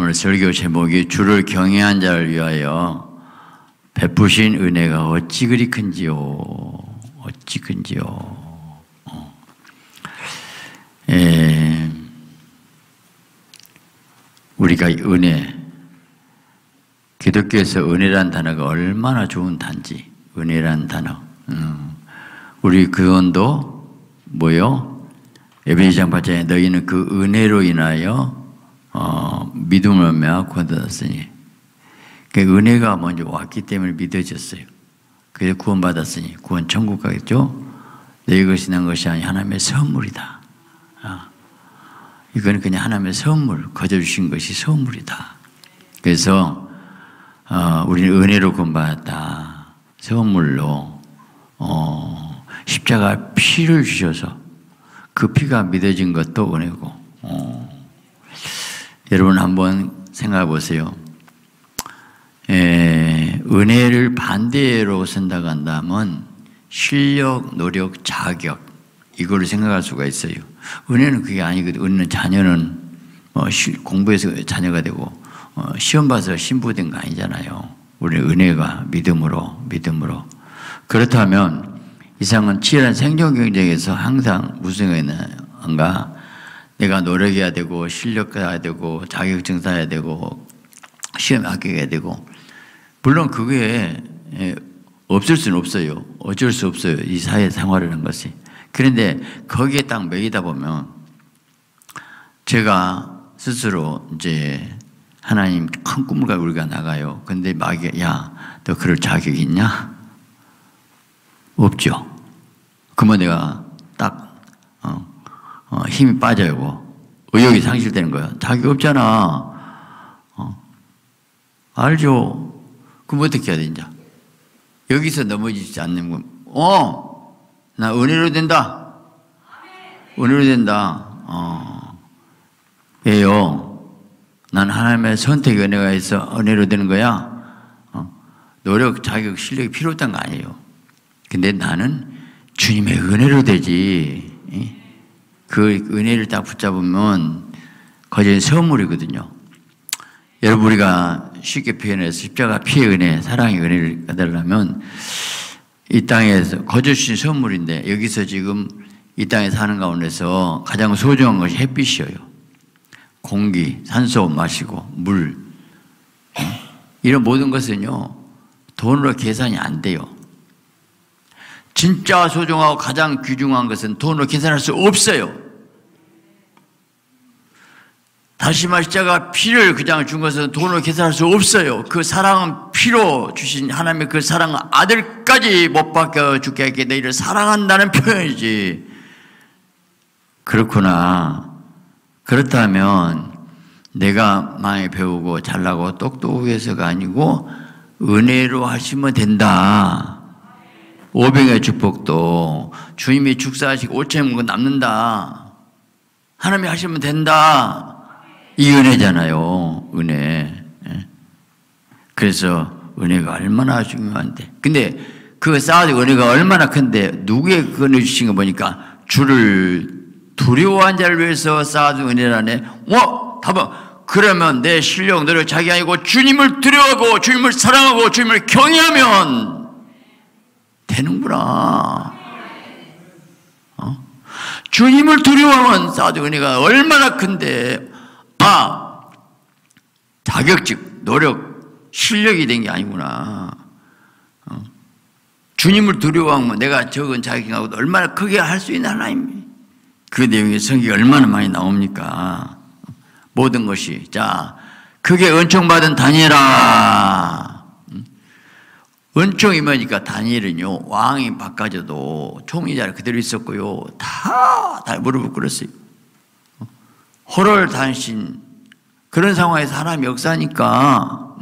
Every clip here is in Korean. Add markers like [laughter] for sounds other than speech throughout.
오늘 설교 제목이 주를 경외한 자를 위하여 베푸신 은혜가 어찌 그리 큰지요. 어찌 큰지요. 어. 예, 우리가 은혜, 기독교에서 은혜란 단어가 얼마나 좋은 단지, 은혜란 단어. 음. 우리 교원도 뭐요? 에베니장 받자에 너희는 그 은혜로 인하여 어, 믿음을 며 구원받았으니 그 은혜가 먼저 왔기 때문에 믿어졌어요. 그래서 구원받았으니 구원 천국 가겠죠? 내 것이 난 것이 아니 하나님의 선물이다. 아, 이건 그냥 하나님의 선물, 거저 주신 것이 선물이다. 그래서 어, 우리는 은혜로 구원받았다. 선물로 어, 십자가 피를 주셔서 그 피가 믿어진 것도 은혜고 어. 여러분 한번 생각해 보세요. 에, 은혜를 반대로 생각한다면 실력, 노력, 자격 이걸 생각할 수가 있어요. 은혜는 그게 아니거든. 은혜는 자녀는 뭐 공부해서 자녀가 되고 어, 시험 봐서 신부된 거 아니잖아요. 우리 은혜가 믿음으로 믿음으로 그렇다면 이상은 치열한 생존 경쟁에서 항상 우승했는가 내가 노력해야 되고 실력해야 되고 자격증 따야 되고 시험 합격해야 되고 물론 그게 예, 없을 수는 없어요. 어쩔 수 없어요. 이 사회 생활이라는 것이. 그런데 거기에 딱 매이다 보면 제가 스스로 이제 하나님 큰 꿈을 가지고 우리가 나가요. 근데 막 야, 너 그럴 자격 있냐? 없죠. 그러면 내가 딱 어, 어, 힘이 빠져요. 의욕이 상실되는 거야. 자격 없잖아. 어. 알죠? 그럼 어떻게 해야 되냐? 여기서 넘어지지 않는 건, 어, 나 은혜로 된다. 은혜로 된다. 어. 왜요? 난 하나님의 선택 은혜가 있어 은혜로 되는 거야. 어. 노력, 자격, 실력이 필요 없다는 거 아니에요. 근데 나는 주님의 은혜로 되지. 그 은혜를 딱 붙잡으면 거저 선물이거든요. 여러분 우리가 쉽게 표현해서 십자가 피의 은혜, 사랑의 은혜를 받으려면 이 땅에서 거저 주신 선물인데 여기서 지금 이 땅에 사는 가운데서 가장 소중한 것이 햇빛이에요. 공기, 산소 마시고 물 이런 모든 것은요 돈으로 계산이 안 돼요. 진짜 소중하고 가장 귀중한 것은 돈으로 계산할 수 없어요. 다시 말자가 피를 그냥 준 것은 돈으로 계산할 수 없어요. 그 사랑은 피로 주신 하나님의 그 사랑은 아들까지 못 박혀 죽게 하게 너희를 사랑한다는 표현이지. 그렇구나. 그렇다면 내가 많이 배우고 잘나고 똑똑해서가 아니고 은혜로 하시면 된다. 오병의 축복도 주님이 축사하시고 오천 거 남는다. 하나님이 하시면 된다. 이 은혜잖아요. 은혜. 예. 그래서 은혜가 얼마나 중요한데. 근데 그 쌓아진 은혜가 얼마나 큰데 누구의 그 은혜 주신 거 보니까 주를 두려워한 자를 위해서 쌓아준 은혜라네. 와! 답은 그러면 내 실력, 노력, 자기 아니고 주님을 두려워하고 주님을 사랑하고 주님을 경외하면 되는구나. 어? 주님을 두려워하면 사도 은혜가 얼마나 큰데, 아, 자격증, 노력, 실력이 된 게 아니구나. 어? 주님을 두려워하면 내가 적은 자격증하고도 얼마나 크게 할 수 있는 하나님. 그 내용의 성경이 얼마나 많이 나옵니까? 모든 것이. 자, 크게 은총받은 다니엘아. 은총이 뭐니까 다니엘은요 왕이 바꿔져도 총리자를 그대로 있었고요. 다, 다 무릎을 꿇었어요. 호를 단신. 그런 상황에서 하나님 역사니까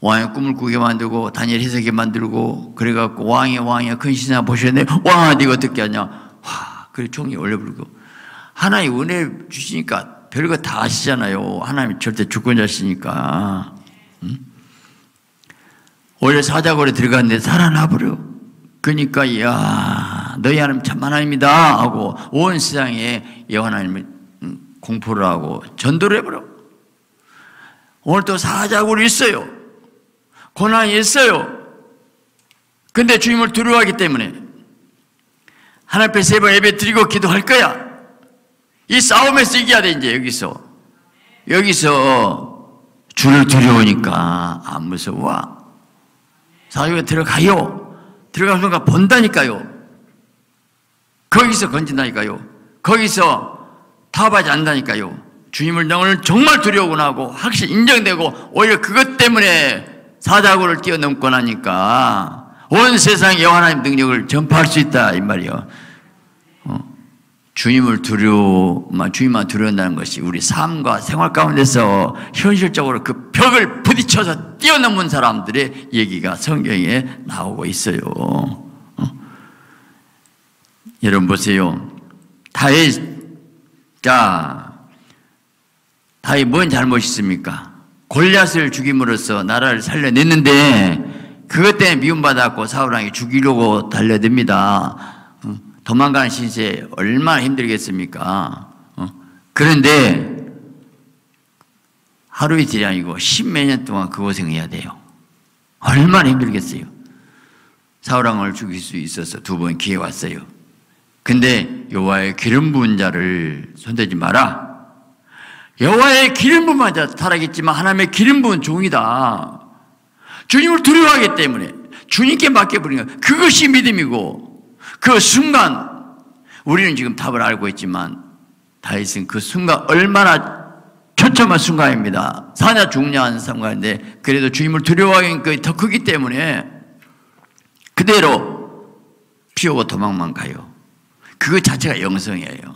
왕의 꿈을 꾸게 만들고 다니엘 해석에 만들고 그래갖고 왕의 왕의 큰 신사 보셨네. 왕아 네가 어떻게 하냐? 와 그래 총리 올려 부르고. 하나님 은혜 주시니까 별거 다 아시잖아요. 하나님 절대 주권자시니까. 응? 원래 사자골에 들어갔는데 살아나 버려. 그러니까 야 너희 하나님 참 하나님이다 하고 온 세상에 여호와 하나님을 음, 공포를 하고 전도를 해버려. 오늘 또 사자굴이 있어요. 고난이 있어요. 근데 주님을 두려워하기 때문에 하나님 앞에 세번 예배 드리고 기도할 거야. 이 싸움에서 이겨야 돼, 이제 여기서. 여기서 주를 두려우니까 안 무서워. 사유에 들어가요. 들어가는 순간 본다니까요. 거기서 건진다니까요. 거기서 타협하지 않는다니까요. 주님을 오늘 정말 두려워곤 하고 확실히 인정되고 오히려 그것 때문에 사자고를 뛰어넘고 나니까 온 세상에 하나님 능력을 전파할 수 있다 이 말이요. 어. 주님을 두려워만 주님만 두려운다는 것이 우리 삶과 생활 가운데서 현실적으로 그 벽을 부딪혀서 뛰어넘은 사람들의 얘기가 성경에 나오고 있어요. 어. 여러분 보세요. 다윗 자 다윗 뭔 잘못 있습니까? 골리앗을 죽임으로써 나라를 살려냈는데 그것 때문에 미움받았고 사울 왕이 죽이려고 달려듭니다. 어, 도망가는 신세 얼마나 힘들겠습니까? 어, 그런데 하루 이틀이 아니고 십몇 년 동안 그 고생해야 돼요. 얼마나 힘들겠어요. 사울왕을 죽일 수 있어서 두 번 기회 왔어요. 근데 여호와의 기름 부은 자를 손대지 마라. 여호와의 기름 부은 자 타락했지만 하나님의 기름 부은 종이다. 주님을 두려워하기 때문에 주님께 맡겨버리는 것 그것이 믿음이고 그 순간 우리는 지금 답을 알고 있지만 다윗은 그 순간 얼마나 처참한 순간입니다. 사냐 중요한 순간인데 그래도 주님을 두려워하기는 더 크기 때문에 그대로 피우고 도망만 가요. 그것 자체가 영성이에요.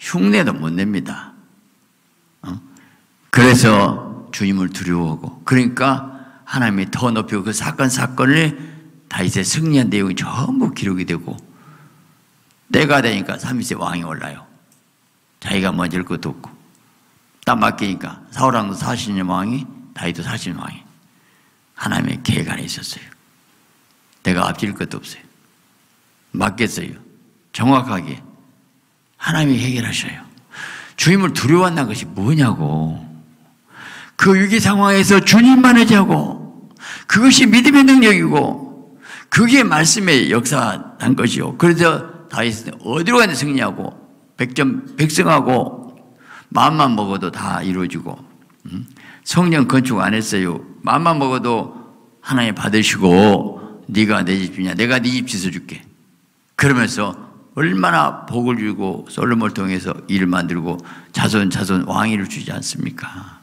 흉내도 못 냅니다. 어? 그래서 주님을 두려워하고 그러니까 하나님이 더 높이고 그 사건 사건을 다윗의 승리한 내용이 전부 기록이 되고 때가 되니까 30세 왕이 올라요. 자기가 먼저 일 것도 없고 딱 맡기니까 사울왕도 40년 왕이 다윗도 40년 왕이 하나님의 계획 안에 있었어요. 내가 앞질 것도 없어요. 맡겼어요. 정확하게 하나님이 해결하셔요. 주님을 두려워한다는 것이 뭐냐고. 그 위기 상황에서 주님만 의지하고 그것이 믿음의 능력이고 그게 말씀의 역사한 것이요. 그래서 다윗은 어디로 가는 승리하고 백점 백성하고 마음만 먹어도 다 이루어지고 음? 성령 건축 안 했어요. 마음만 먹어도 하나님 받으시고 네가 내 집이냐 내가 네 집 짓어줄게. 그러면서 얼마나 복을 주고 솔로몬을 통해서 일을 만들고 자손 자손 왕위를 주지 않습니까?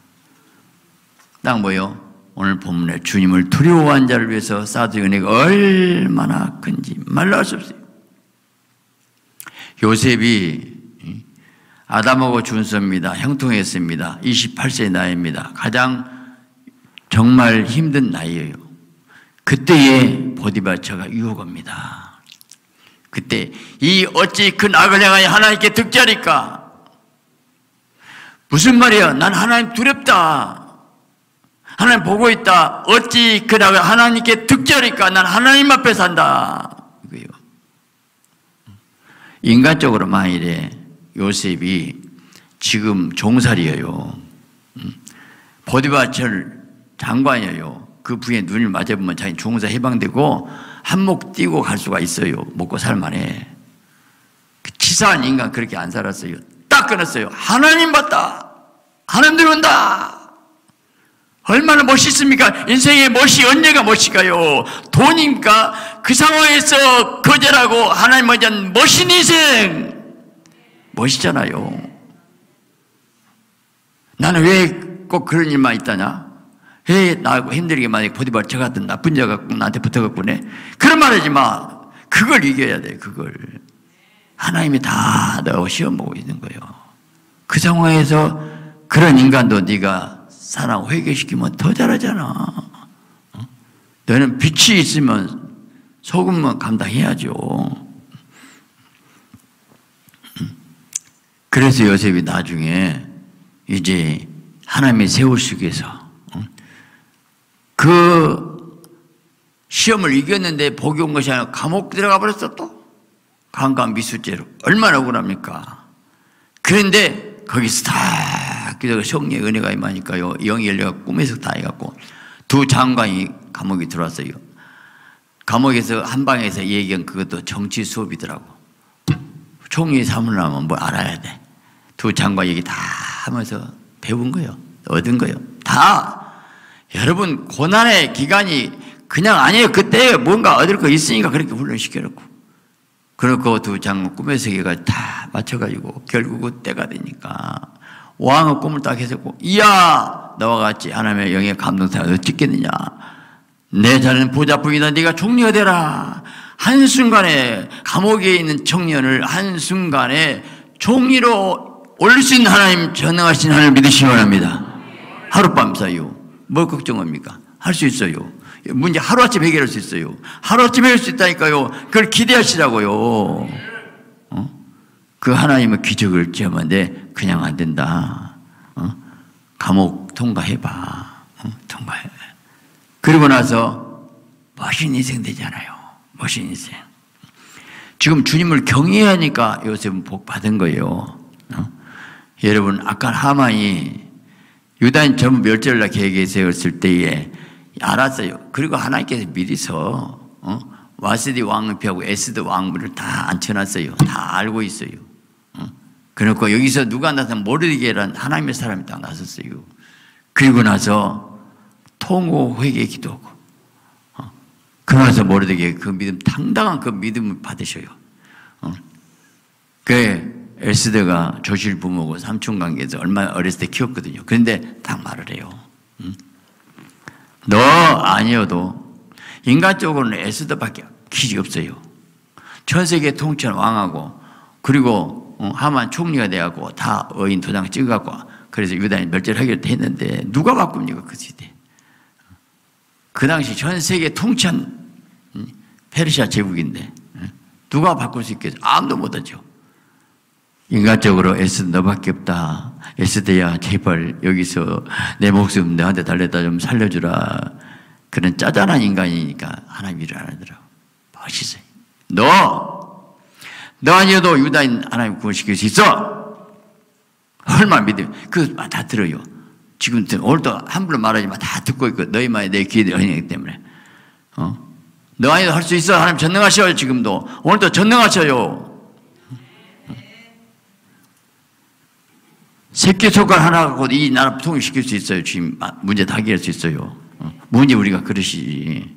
딱 뭐요? 오늘 본문에 주님을 두려워한 자를 위해서 쌓아진 은혜가 얼마나 큰지 말로 할수 없어요. 요셉이 아담하고 준서입니다. 형통했습니다. 28세 나이입니다. 가장 정말 힘든 나이예요. 그때의 보디바처가 유혹입니다. 그때 이 어찌 그 낙을 향하여 하나님께 득자리까? 무슨 말이야? 난 하나님 두렵다. 하나님 보고 있다. 어찌 그 낙을 하나님께 득자리까? 난 하나님 앞에 산다. 인간적으로 만일에 요셉이 지금 종살이에요. 보디바철 장관이에요. 그 부에 눈을 맞아보면 자기 종사 해방되고 한몫 띄고 갈 수가 있어요. 먹고 살만해. 그 치사한 인간 그렇게 안 살았어요. 딱 끊었어요. 하나님 봤다. 하나님 들어온다. 얼마나 멋있습니까? 인생의 멋이 언제가 멋일까요? 돈입니까? 그 상황에서 거절하고 하나님 먼저 멋있는 인생. 멋있잖아요. 나는 왜 꼭 그런 일만 있다냐? 왜 나하고 힘들게 만약에 보디발 저 같은 나쁜 자 갖고 나한테 붙어갖고 네. 그런 말 하지 마. 그걸 이겨야 돼, 그걸. 하나님이 다너 시험 보고 있는 거예요. 그 상황에서 그런 인간도 네가 사람 회개시키면 더 잘하잖아. 어? 너는 빛이 있으면 소금만 감당해야죠. 그래서 요셉이 나중에 이제 하나님이 세우시기 위해서 그 시험을 이겼는데 복이 온 것이 아니라 감옥 들어가 버렸어 또. 강간 미수죄로. 얼마나 억울합니까? 그런데 거기서 다 기도가 성령의 은혜가 임하니까요. 영이 열려가 꿈에서 다 해갖고 두 장관이 감옥에 들어왔어요. 감옥에서 한 방에서 얘기한 그것도 정치 수업이더라고. 총리 사무라면 뭐 알아야 돼. 두 장관 얘기 다 하면서 배운 거예요. 얻은 거예요. 다 여러분 고난의 기간이 그냥 아니에요. 그때 뭔가 얻을 거 있으니까 그렇게 훈련시켜놓고. 그렇고 두 장관 꿈의 세계가 다 맞춰가지고 결국은 때가 되니까 왕의 꿈을 딱 해석고 이야 너와 같이 하나님의 영의 감동사가 어찌겠느냐? 내 자는 보좌뿐이다. 네가 총리가 되라. 한순간에 감옥에 있는 청년을 한순간에 총리로 올릴 수 있는 하나님 전능하신 하나님 믿으시기 바랍니다. 하룻밤 사이요. 뭘 걱정합니까? 할 수 있어요. 문제 하루아침 해결할 수 있어요. 하루아침 해결할 수 있다니까요. 그걸 기대하시라고요. 어? 그 하나님의 기적을 체험하는데 그냥 안 된다 어? 감옥 통과해봐 어? 통과해 그리고 나서 멋있는 인생 되잖아요. 멋있는 인생. 지금 주님을 경외하니까 요셉은 복 받은 거예요. 어? 여러분, 아까 하만이 유다인 전부 멸절을 계획에 세웠을 때에 알았어요. 그리고 하나님께서 미리서 어? 와스디 왕비하고 에스드 왕비를 다 앉혀놨어요. 다 알고 있어요. 어? 그렇고 여기서 누가 나서 모르게란 하나님의 사람이 딱 나섰어요. 그리고 나서 통호 회개 기도하고 어. 그러면서 모르게 그 믿음 당당한 그 믿음을 받으셔요. 어. 그 에스더가 조실 부모고 삼촌 관계에서 얼마 어렸을 때 키웠거든요. 그런데 딱 말을 해요. 응? 너 아니어도 인간적으로는 에스더밖에 길이 없어요. 전 세계 통치한 왕하고 그리고 하만 총리가 돼갖고 다 어인 도장 찍어갖고 그래서 유다인 멸절하기로 했는데 누가 바꿉니까 그 시대? 그 당시 전 세계 통치한 페르시아 제국인데 누가 바꿀 수 있겠어? 아무도 못하죠. 인간적으로 에스 너밖에 없다. 에스드야 제발 여기서 내 목숨 내한테 달래다 좀 살려주라. 그런 짜잔한 인간이니까 하나님 일을 안 하더라고. 멋있어요. 너, 너 아니어도 유다인 하나님 구원시킬 수 있어. 얼마나 믿음. 그거 다 들어요. 지금 오늘도 함부로 말하지만 다 듣고 있고 너희 말에 내 귀에 들리기 때문에 어? 너 아니도 할 수 있어 하나님 전능하셔요 지금도 오늘도 전능하셔요 새끼 손가락 하나 갖고 이 나라 통일시킬 수 있어요 지금 문제 다 해결할 수 있어요 어? 문제 우리가 그러시지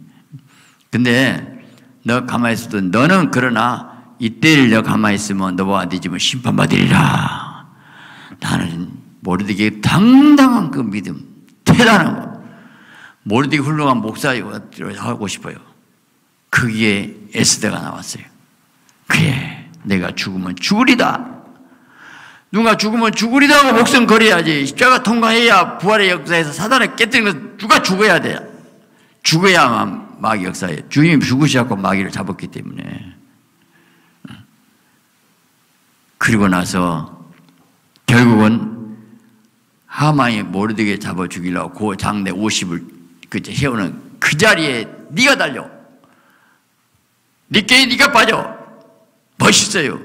근데 너 가만히 있어도 너는 그러나 이때를 너 가만히 있으면 너와 네 집은 심판받으리라 나는 모르되게 당당한 그 믿음, 대단한 거. 모르되게 훌륭한 목사하고 싶어요. 거기에 에스더가 나왔어요. 그래, 내가 죽으면 죽으리다. 누가 죽으면 죽으리다 하고 목숨 걸어야지. 십자가 통과해야 부활의 역사에서 사단을 깨뜨리는 것 누가 죽어야 돼. 죽어야만 마귀 역사에. 주님이 죽으시고 마귀를 잡았기 때문에. 그리고 나서 결국은 하만이 모르드게 잡아 죽이려고 그 장내 50을 그제 해오는 그 자리에 네가 달려. 니께 네가 빠져. 멋있어요.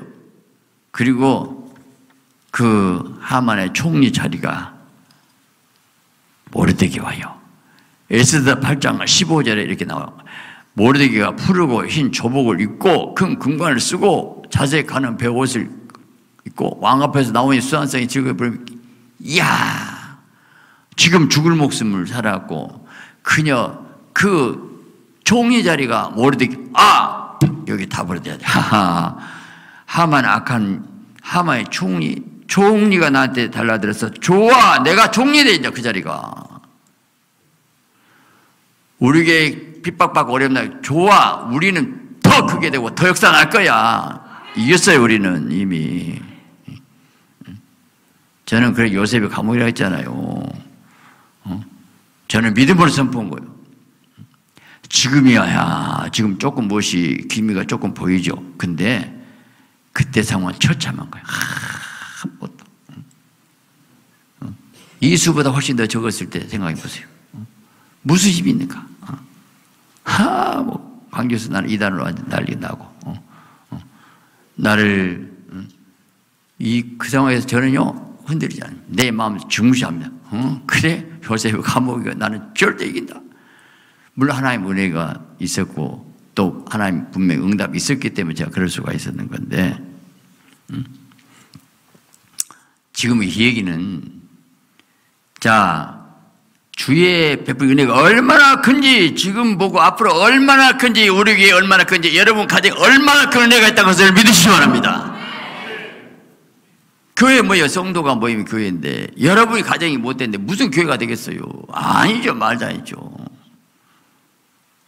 그리고 그 하만의 총리 자리가 모르드게 와요. 에스더 8장 15절에 이렇게 나와요. 모르드게가 푸르고 흰 조복을 입고 큰 금관을 쓰고 자세 가는 배옷을 입고 왕 앞에서 나오니 수완성이 즐거워 이야, 지금 죽을 목숨을 살았고, 그녀, 그 종이 자리가 모르게, 아! 여기 다 버려야 돼. 하하. 하만 악한, 하마의 총리, 총리가 나한테 달라들어서, 좋아! 내가 총리 돼, 이제 그 자리가. 우리에게 핍박받고 어렵나, 좋아! 우리는 더 크게 되고, 더 역사 날 거야. 이겼어요, 우리는 이미. 저는 그래 요셉이 감옥이라 했잖아요. 어? 저는 믿음으로 선포한 거예요. 지금이야, 야, 지금 조금 무엇이 기미가 조금 보이죠. 근데 그때 상황은 처참한 거예요. 하, 못. 어? 이수보다 훨씬 더 적었을 때 생각해 보세요. 어? 무슨 힘이 있는가? 어? 하, 뭐, 광교수 나는 이단으로 난리 나고, 어? 어? 나를, 이, 그 상황에서 저는요, 흔들리지 않아요. 내 마음 중시합니다. 어? 그래? 요셉 감옥이가 나는 절대 이긴다. 물론 하나님 은혜가 있었고 또 하나님 분명히 응답이 있었기 때문에 제가 그럴 수가 있었는 건데 음. 지금 이 얘기는 자 주의 베풀 은혜가 얼마나 큰지 지금 보고 앞으로 얼마나 큰지 우리 교회 얼마나 큰지 여러분 가정에 얼마나 큰 은혜가 있다는 것을 믿으시기 바랍니다. 교회 뭐예요? 성도가 모이면 교회인데 여러분이 가정이 못됐는데 무슨 교회가 되겠어요? 아니죠. 말도 아니죠.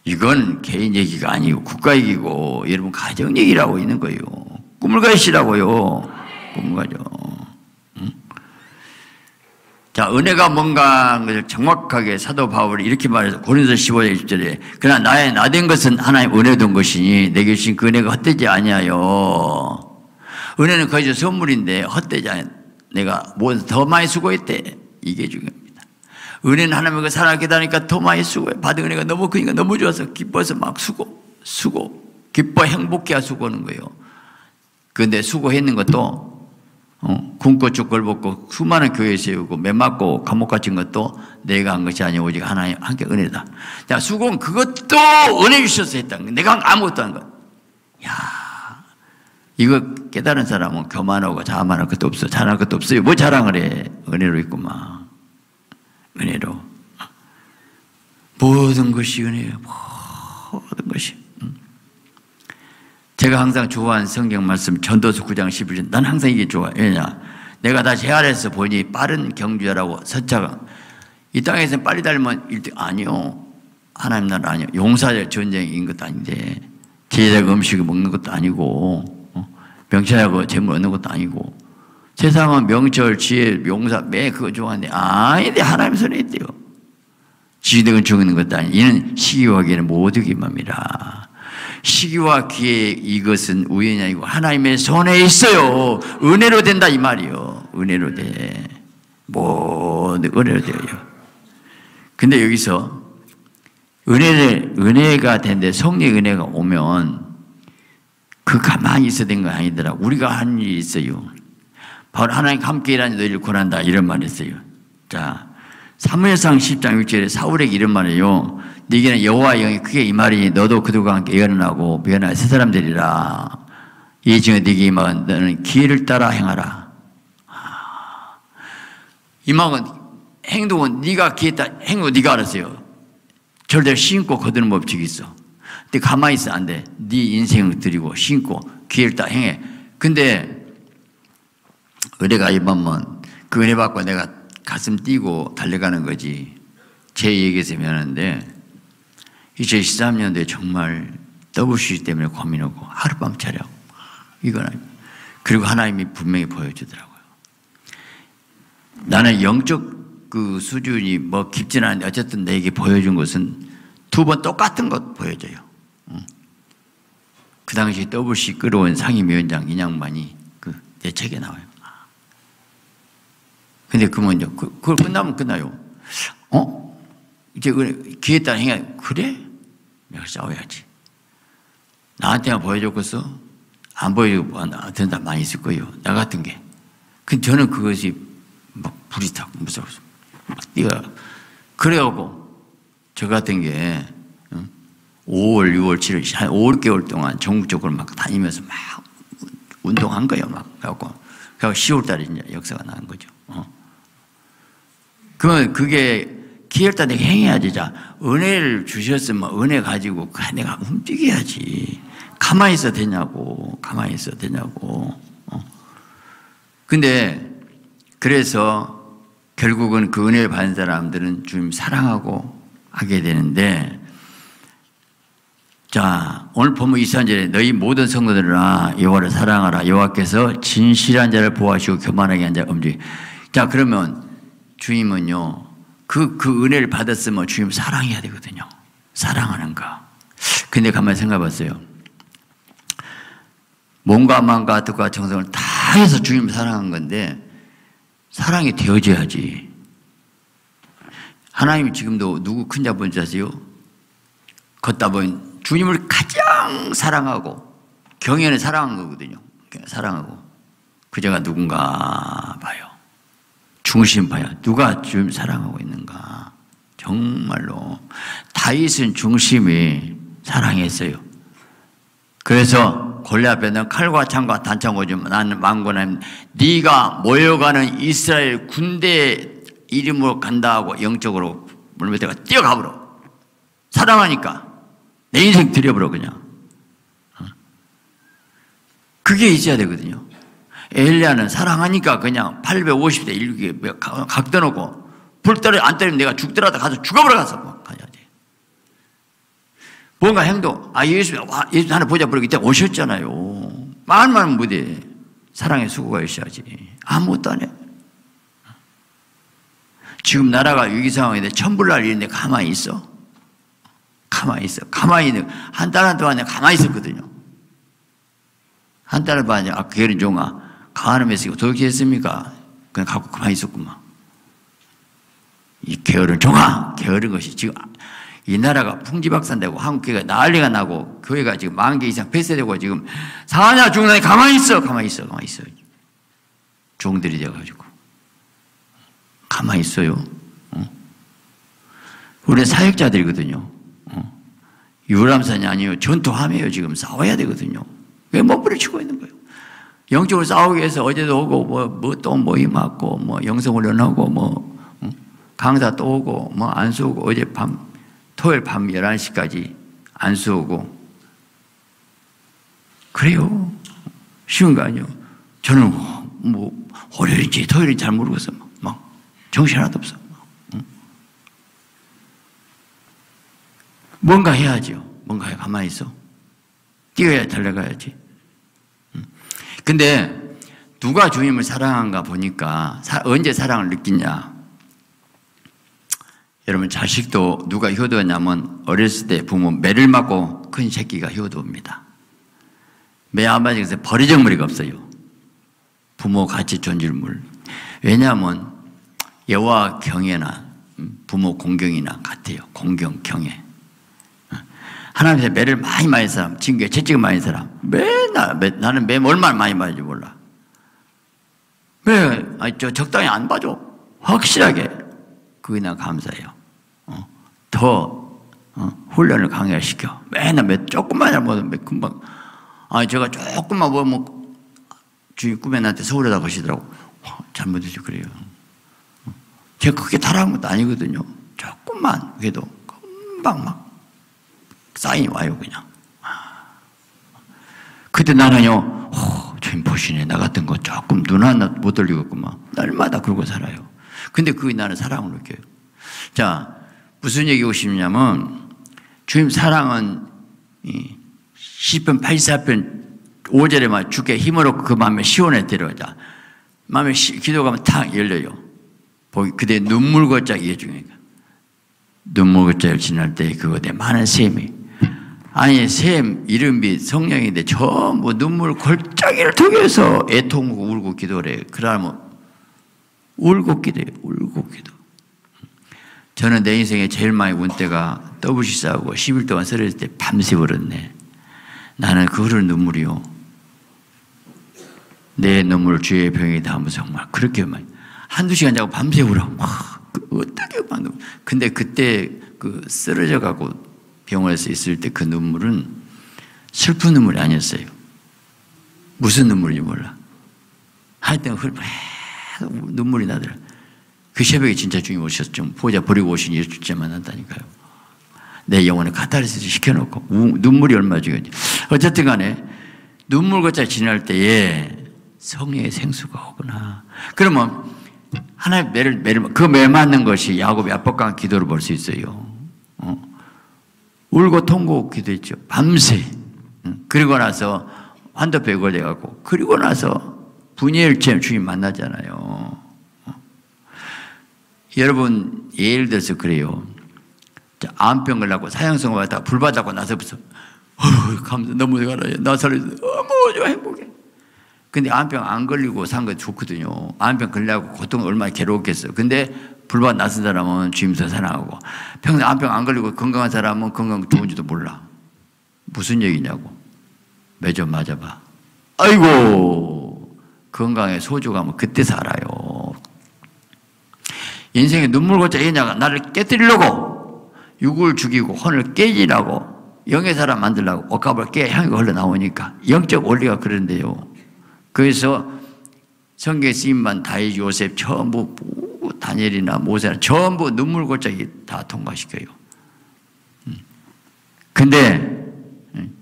이건 개인 얘기가 아니고 국가 얘기고 여러분 가정 얘기라고 있는 거예요. 꿈을 가시라고요. 꿈을 가죠. 자, 은혜가 뭔가 것을 정확하게 사도 바울이 이렇게 말해서 고린서 15장 20절에 그러나 나의 나된 것은 하나님 은혜 된 것이니 내게 주신 그 은혜가 헛되지 아니하여 은혜는 거기서 선물인데 헛되지 않아 내가 뭐더 많이 수고했대. 이게 중요합니다. 은혜는 하나님과 사랑하게 되니까 더 많이 수고해. 받은 은혜가 너무 크니까 너무 좋아서 기뻐서 막 수고 수고 기뻐 행복해야 수고하는 거예요. 그런데 수고했는 것도 어, 굶고 죽걸 벗고 수많은 교회 세우고 매 맞고 감옥 갇힌 것도 내가 한 것이 아니고 오직 하나님 함께 은혜다. 자, 수고는 그것도 은혜 주셔서 했다는 내가 아무것도 한 것. 야, 이거 깨달은 사람은 교만하고 자만할 것도 없어. 자랑할 것도 없어요. 뭐 자랑을 해. 은혜로 있구만. 은혜로. 모든 것이 은혜예요. 모든 것이. 제가 항상 좋아하는 성경 말씀 전도서 9장 11절 난 항상 이게 좋아 왜냐 내가 다 제아에서 보니 빠른 경주자라고 서차가 이 땅에서 빨리 달면 1등 아니요 하나님 나라 아니요 용사적 전쟁인 것도 아닌데 제자적 음식을 먹는 것도 아니고 어? 명찰하고 재물 얻는 것도 아니고 세상은 명철, 지혜, 용사 매 그거 좋아하는데 아닌데 하나님 손에 있대요 지휘등을 죽이는 것도 아니 이는 시기와 기는 모두기만이라 시기와 기회 이것은 우연이 아니고 하나님의 손에 있어요. 은혜로 된다 이 말이요. 은혜로 돼. 뭐 은혜로 돼요. 근데 여기서 은혜를 은혜가 된데 성령 은혜가 오면 그 가만히 있어야 된 거 아니더라. 우리가 하는 일이 있어요. 바로 하나님 함께 일하니 너희를 권한다 이런 말이 있어요. 자, 사무엘상 10장 6절에 사울에게 이런 말이에요. 네게는 여호와 영이 크게 이 말이 너도 그들과 함께 예언하고 변할 새 사람들이라. 이 중에 네게 임한 너는 기회를 따라 행하라. 임하은 행동은 네가 기회 따 행동 네가 알았어요. 절대로 신고 거두는 법칙이 있어. 근데 가만히 있어 안 돼. 네 인생을 드리고 신고 기회를 따라 행해. 근데 은혜가 임하면 그 은혜 받고 내가 가슴 뛰고 달려가는 거지. 제 얘기에서 면하는데 2013년도에 정말 WC 때문에 고민하고 하룻밤 자려고 이건 아니 그리고 하나님이 분명히 보여주더라고요. 나는 영적 그 수준이 뭐 깊지는 않은데 어쨌든 내게 보여준 것은 두 번 똑같은 것 보여줘요. 그 당시 WC 끌어온 상임위원장 인양만이 그 내 책에 나와요. 근데 그 먼저 그, 그걸 끝나면 끝나요. 어? 이제 기회 따라 행해. 그래? 내가 싸워야지. 나한테만 보여줬겠어? 안 보여주고 나한테 다 많이 있을 거예요. 나 같은 게. 그 저는 그것이 막 불이 타고 무서워서 막 뛰어. 그래갖고 저 같은 게 5월, 6월, 7월 한 5, 6개월 동안 전국적으로 막 다니면서 막 운동한 거예요. 막 그래갖고 그래갖고 10월 달에 이제 역사가 나는 거죠. 어. 그러면 그게 내가 행해야지. 자, 은혜를 주셨으면 은혜 가지고 내가 움직여야지. 가만히 있어도 되냐고. 가만히 있어도 되냐고. 어. 근데 그래서 결국은 그 은혜를 받은 사람들은 주님 사랑하고 하게 되는데 자, 오늘 보면 이사절에 너희 모든 성도들아 여호와를 사랑하라. 여호와께서 진실한 자를 보호하시고 교만하게 한 자를 움직 자, 그러면 주님은요. 그, 그 은혜를 받았으면 주님 사랑해야 되거든요. 사랑하는가. 근데 가만히 생각해 봤어요. 몸과 마음과 뜻과 정성을 다 해서 주님 사랑한 건데 사랑이 되어져야지. 하나님이 지금도 누구 큰 자 본지 아세요? 걷다 보면 주님을 가장 사랑하고 경연에 사랑한 거거든요. 사랑하고 그자가 누군가 봐요. 중심파야. 누가 주님 사랑하고 있는가? 정말로 다윗은 중심이 사랑했어요. 그래서 골리 앞에는 칼과 창과 단창 오지만 나는 망군하면 네가 모여가는 이스라엘 군대 이름으로 간다 하고 영적으로 물밑에가 뛰어가버려. 사랑하니까 내 인생 들여버려 그냥. 어? 그게 있어야 되거든요. 엘리야는 사랑하니까 그냥 850대 1개 각도 놓고 불 떨어 안 때리면 내가 죽더라도 가서 죽어버려 가서 뭐 가야지. 뭔가 행동. 아 예수 와 예수 하나 보자 버리기 때 오셨잖아요. 말만 무대 사랑의 수고가 있어야지. 아무것도 안 해. 지금 나라가 위기 상황인데 천불날 일인데 가만히 있어. 가만히 있어. 가만히 있는 한달 동안에 가만히 있었거든요. 한달 반에 아 게으른 종아 가늠했으니까 도둑질 했습니까? 그냥 갖고 가만히 있었구만. 이 게으른 종아 게으른 것이 지금 이 나라가 풍지박산되고 한국교회가 난리가 나고 교회가 지금 만 개 이상 폐쇄되고 지금 사냐 죽나 가만히 있어 가만히 있어 가만히 있어 종들이 돼가지고 가만히 있어요. 어? 우리 사역자들이거든요. 어? 유람선이 아니요 전투함이에요 지금 싸워야 되거든요. 왜 못 부딪히고 있는 거예요? 영적으로 싸우기 위해서 어제도 오고 뭐또 모임 왔고 뭐 영성훈련하고 뭐 강사 또 오고 뭐 안수 오고 어제 밤 토요일 밤 11시까지 안수 오고 그래요. 쉬운 거 아니요. 저는 뭐 월요일인지 토요일인지 잘 모르겠어. 막 정신 하나도 없어. 뭔가 해야죠. 뭔가 해. 가만히 있어. 뛰어야 달려가야지. 근데 누가 주님을 사랑한가 보니까 언제 사랑을 느끼냐? 여러분 자식도 누가 효도냐면 어렸을 때 부모 매를 맞고 큰 새끼가 효도입니다. 매 한마디에서 버리적 무리가 없어요. 부모 같이 존질물. 왜냐하면 여호와 경애나 부모 공경이나 같아요. 공경 경애. 하나님의 매를 많이 많이 사람, 친구에 채찍을 많이 사람. 매날 매, 나는 매 얼마나 많이 맞는지 몰라. 매, 아니, 저 적당히 안 봐줘. 확실하게. 그게 나 감사해요. 어, 더 어, 훈련을 강화시켜. 맨날 몇 조금만 잘못하면 금방. 아니 제가 조금만 보면 뭐, 주인 꿈에 나한테 서울에다 가시더라고. 어, 잘못했죠 그래요. 어, 제가 크게 타락한 것도 아니거든요. 조금만 그래도 금방 막 사인이 와요 그냥. 그때 나는요. 오, 주인 보시네 나 같은 거 조금 눈 하나 못 돌리겠구만. 날마다 그러고 살아요. 근데 그게 나는 사랑을 느껴요. 자, 무슨 얘기고 싶냐면, 주님 사랑은, 시편 84편 5절에 말 주께 힘을 얻고 그 마음에 시원해 데려오자. 마음에 시, 기도가면 탁 열려요. 그대 눈물 걷자기 중에. 눈물 걷자를 지날 때 그거에 많은 샘이. 아니, 샘, 이름이 성령인데 전부 눈물 골짜기를 통해서 애통하고 울고 기도를 해. 그러면 울고 기도해, 울고 기도. 저는 내 인생에 제일 많이 운 때가 싸우고 10일 동안 쓰러질 때 밤새 울었네. 나는 그 흐르는 눈물이요. 내 눈물 주의 병이 닿으면 정말 그렇게 많이. 한두 시간 자고 밤새 울어. 막, 그 어떻게 막. 근데 그때 그 쓰러져 가고 병원에서 있을 때 그 눈물은 슬픈 눈물이 아니었어요. 무슨 눈물인지 몰라. 하여튼 흘, 눈물이 나더라. 그 새벽에 진짜 주님 오셔서 좀 보자 버리고 오신 예수 진짜 만났다니까요. 내 영혼에 카타르시스 시켜놓고 우, 눈물이 얼마 중요한지. 어쨌든 간에 눈물 걷자 지날 때에 성령의 생수가 오구나. 그러면 하나의 매를, 매를, 그 매 맞는 것이 야곱의 압박강 기도를 볼수 있어요. 어. 울고 통고 기도 했죠. 밤새. 그리고 나서 환도 배골돼갖고, 그리고 나서 분열체 주님 만나잖아요. 어. 여러분, 예를 들어서 그래요. 암병 걸라고 사형성 받다가 불 받았고 나서부터, 어휴, 감사, 너무 가라. 나 살려줘. 어머, 저 행복해. 근데 암병 안 걸리고 산 거 좋거든요. 암병 걸려고 고통 얼마나 괴로웠겠어. 근데 불밭 나선 사람은 주임서 사랑하고 평생 암병 안 걸리고 건강한 사람은 건강 좋은지도 몰라. 무슨 얘기냐고. 매점 맞아봐. 아이고 건강에 소중하면 그때 살아요. 인생에 눈물 고자 이냐가 나를 깨뜨리려고 육을 죽이고 혼을 깨지라고 영의 사람 만들라고 옷값을 깨 향이 흘러나오니까 영적 원리가 그런데요. 그래서 성경에 쓰임만 다윗 요셉 전부 다니엘이나 모세나 전부 눈물 골짜기 다 통과시켜요. 음. 근데 음,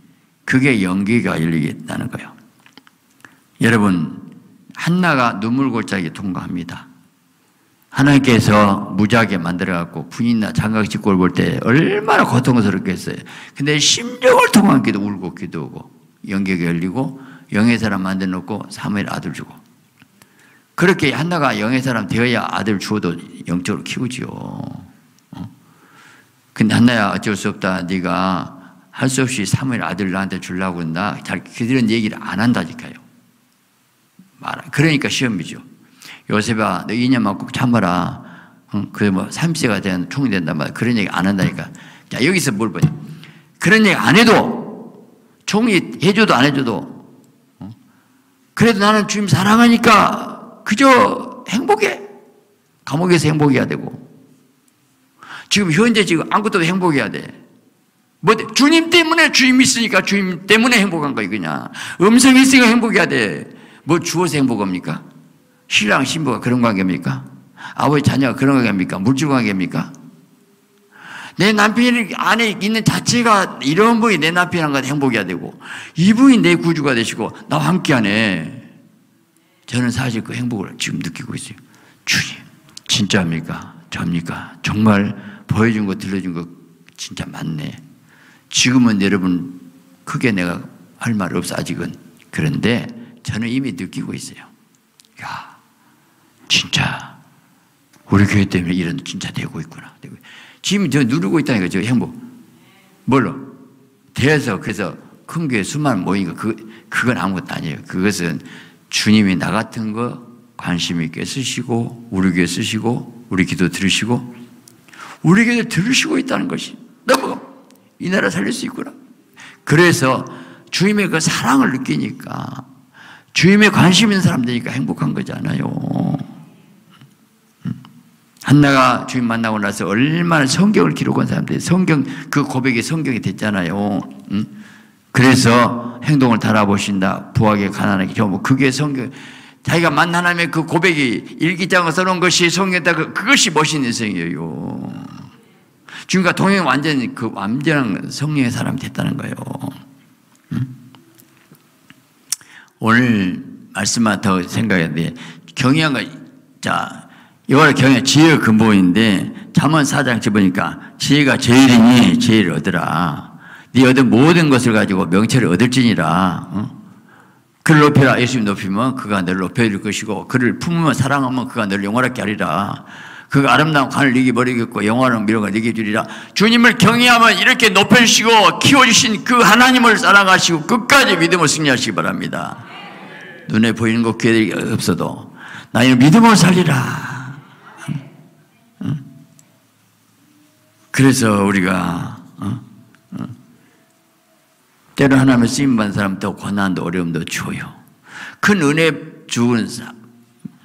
그게 연기가 열리겠다는 거예요. 여러분 한나가 눈물 골짜기 통과합니다. 하나님께서 무지하게 만들어갖고 부인이나 장각 직골 볼때 얼마나 고통스럽겠어요. 근데 심정을 통한 기도 울고 기도하고 연계가 열리고 영의 사람 만들어 놓고 사무엘 아들 주고 그렇게 한나가 영의 사람 되어야 아들 주어도 영적으로 키우지요. 어? 근데 한나야 어쩔 수 없다. 네가 할 수 없이 사무엘 아들 나한테 주려고 한다. 잘 그들은 얘기를 안 한다니까요. 말 그러니까 시험이죠. 요셉아, 너 2년 맞고 참아라. 그뭐 30세가 된 총이 된단 말이야. 그런 얘기 안 한다니까. 자, 여기서 뭘 보냐. 그런 얘기 안 해도, 총이 해줘도 안 해줘도, 어? 그래도 나는 주님 사랑하니까 그저 행복해. 감옥에서 행복해야 되고. 지금 현재 지금 아무것도 행복해야 돼. 뭐, 주님 때문에 주님 있으니까 주님 때문에 행복한 거야, 그냥. 음성이 있으니까 행복해야 돼. 뭐 주어서 행복합니까? 신랑 신부가 그런 관계입니까? 아버지 자녀가 그런 관계입니까? 물질 관계입니까? 내 남편이 안에 있는 자체가 이런 분이 내 남편과 행복해야 되고 이분이 내 구주가 되시고 나와 함께하네. 저는 사실 그 행복을 지금 느끼고 있어요. 주님, 진짜입니까? 접니까? 정말 보여준 거 들려준 거 진짜 맞네. 지금은 여러분 크게 내가 할 말 없어 아직은. 그런데 저는 이미 느끼고 있어요. 야, 진짜 우리 교회 때문에 이런 진짜 되고 있구나. 지금 저 누르고 있다니까 저 행복. 뭘로? 대해서 그래서 큰 교회 수만 모이니까 그 그건 아무것도 아니에요. 그것은 주님이 나 같은 거 관심 있게 쓰시고 우리 교회 쓰시고 우리 기도 들으시고 우리 교회 들으시고 있다는 것이 너무 이 나라 살릴 수 있구나. 그래서 주님의 그 사랑을 느끼니까 주님에 관심 있는 사람 되니까 행복한 거잖아요. 한나가 주님 만나고 나서 얼마나 성경을 기록한 사람들이 성경 그 고백이 성경이 됐잖아요. 그래서 행동을 달아보신다. 부하게 가난하게 뭐 그게 성경 자기가 만난 하나님의 그 고백이 일기장을 써놓은 것이 성경에다 그, 그것이 멋있는 성이에요. 주님과 동행 완전 그 완전한 성령의 사람이 됐다는 거예요. 오늘 말씀만 더 생각해야 돼. 경영가 자 이거는 경영 지혜의 근본인데 잠언 사장 집으니까 지혜가 제일이니 제일 얻으라. 네 얻은 모든 것을 가지고 명체를 얻을지니라. 어? 그를 높여라. 예수님 높이면 그가 너를 높여줄 것이고 그를 품으면 사랑하면 그가 너를 영원하게 하리라. 그가 아름다운 간을 네게 버리겠고 영원한 미로가 네게 주리라. 주님을 경외하면 이렇게 높여주시고 키워주신 그 하나님을 사랑하시고 끝까지 믿음을 승리하시기 바랍니다. 눈에 보이는 것 기회들이 없어도 나의 믿음을 살리라. 그래서 우리가 어? 어? 때로 하나님을 쓰임받는 사람도 고난도 어려움도 줘요. 큰 은혜 주은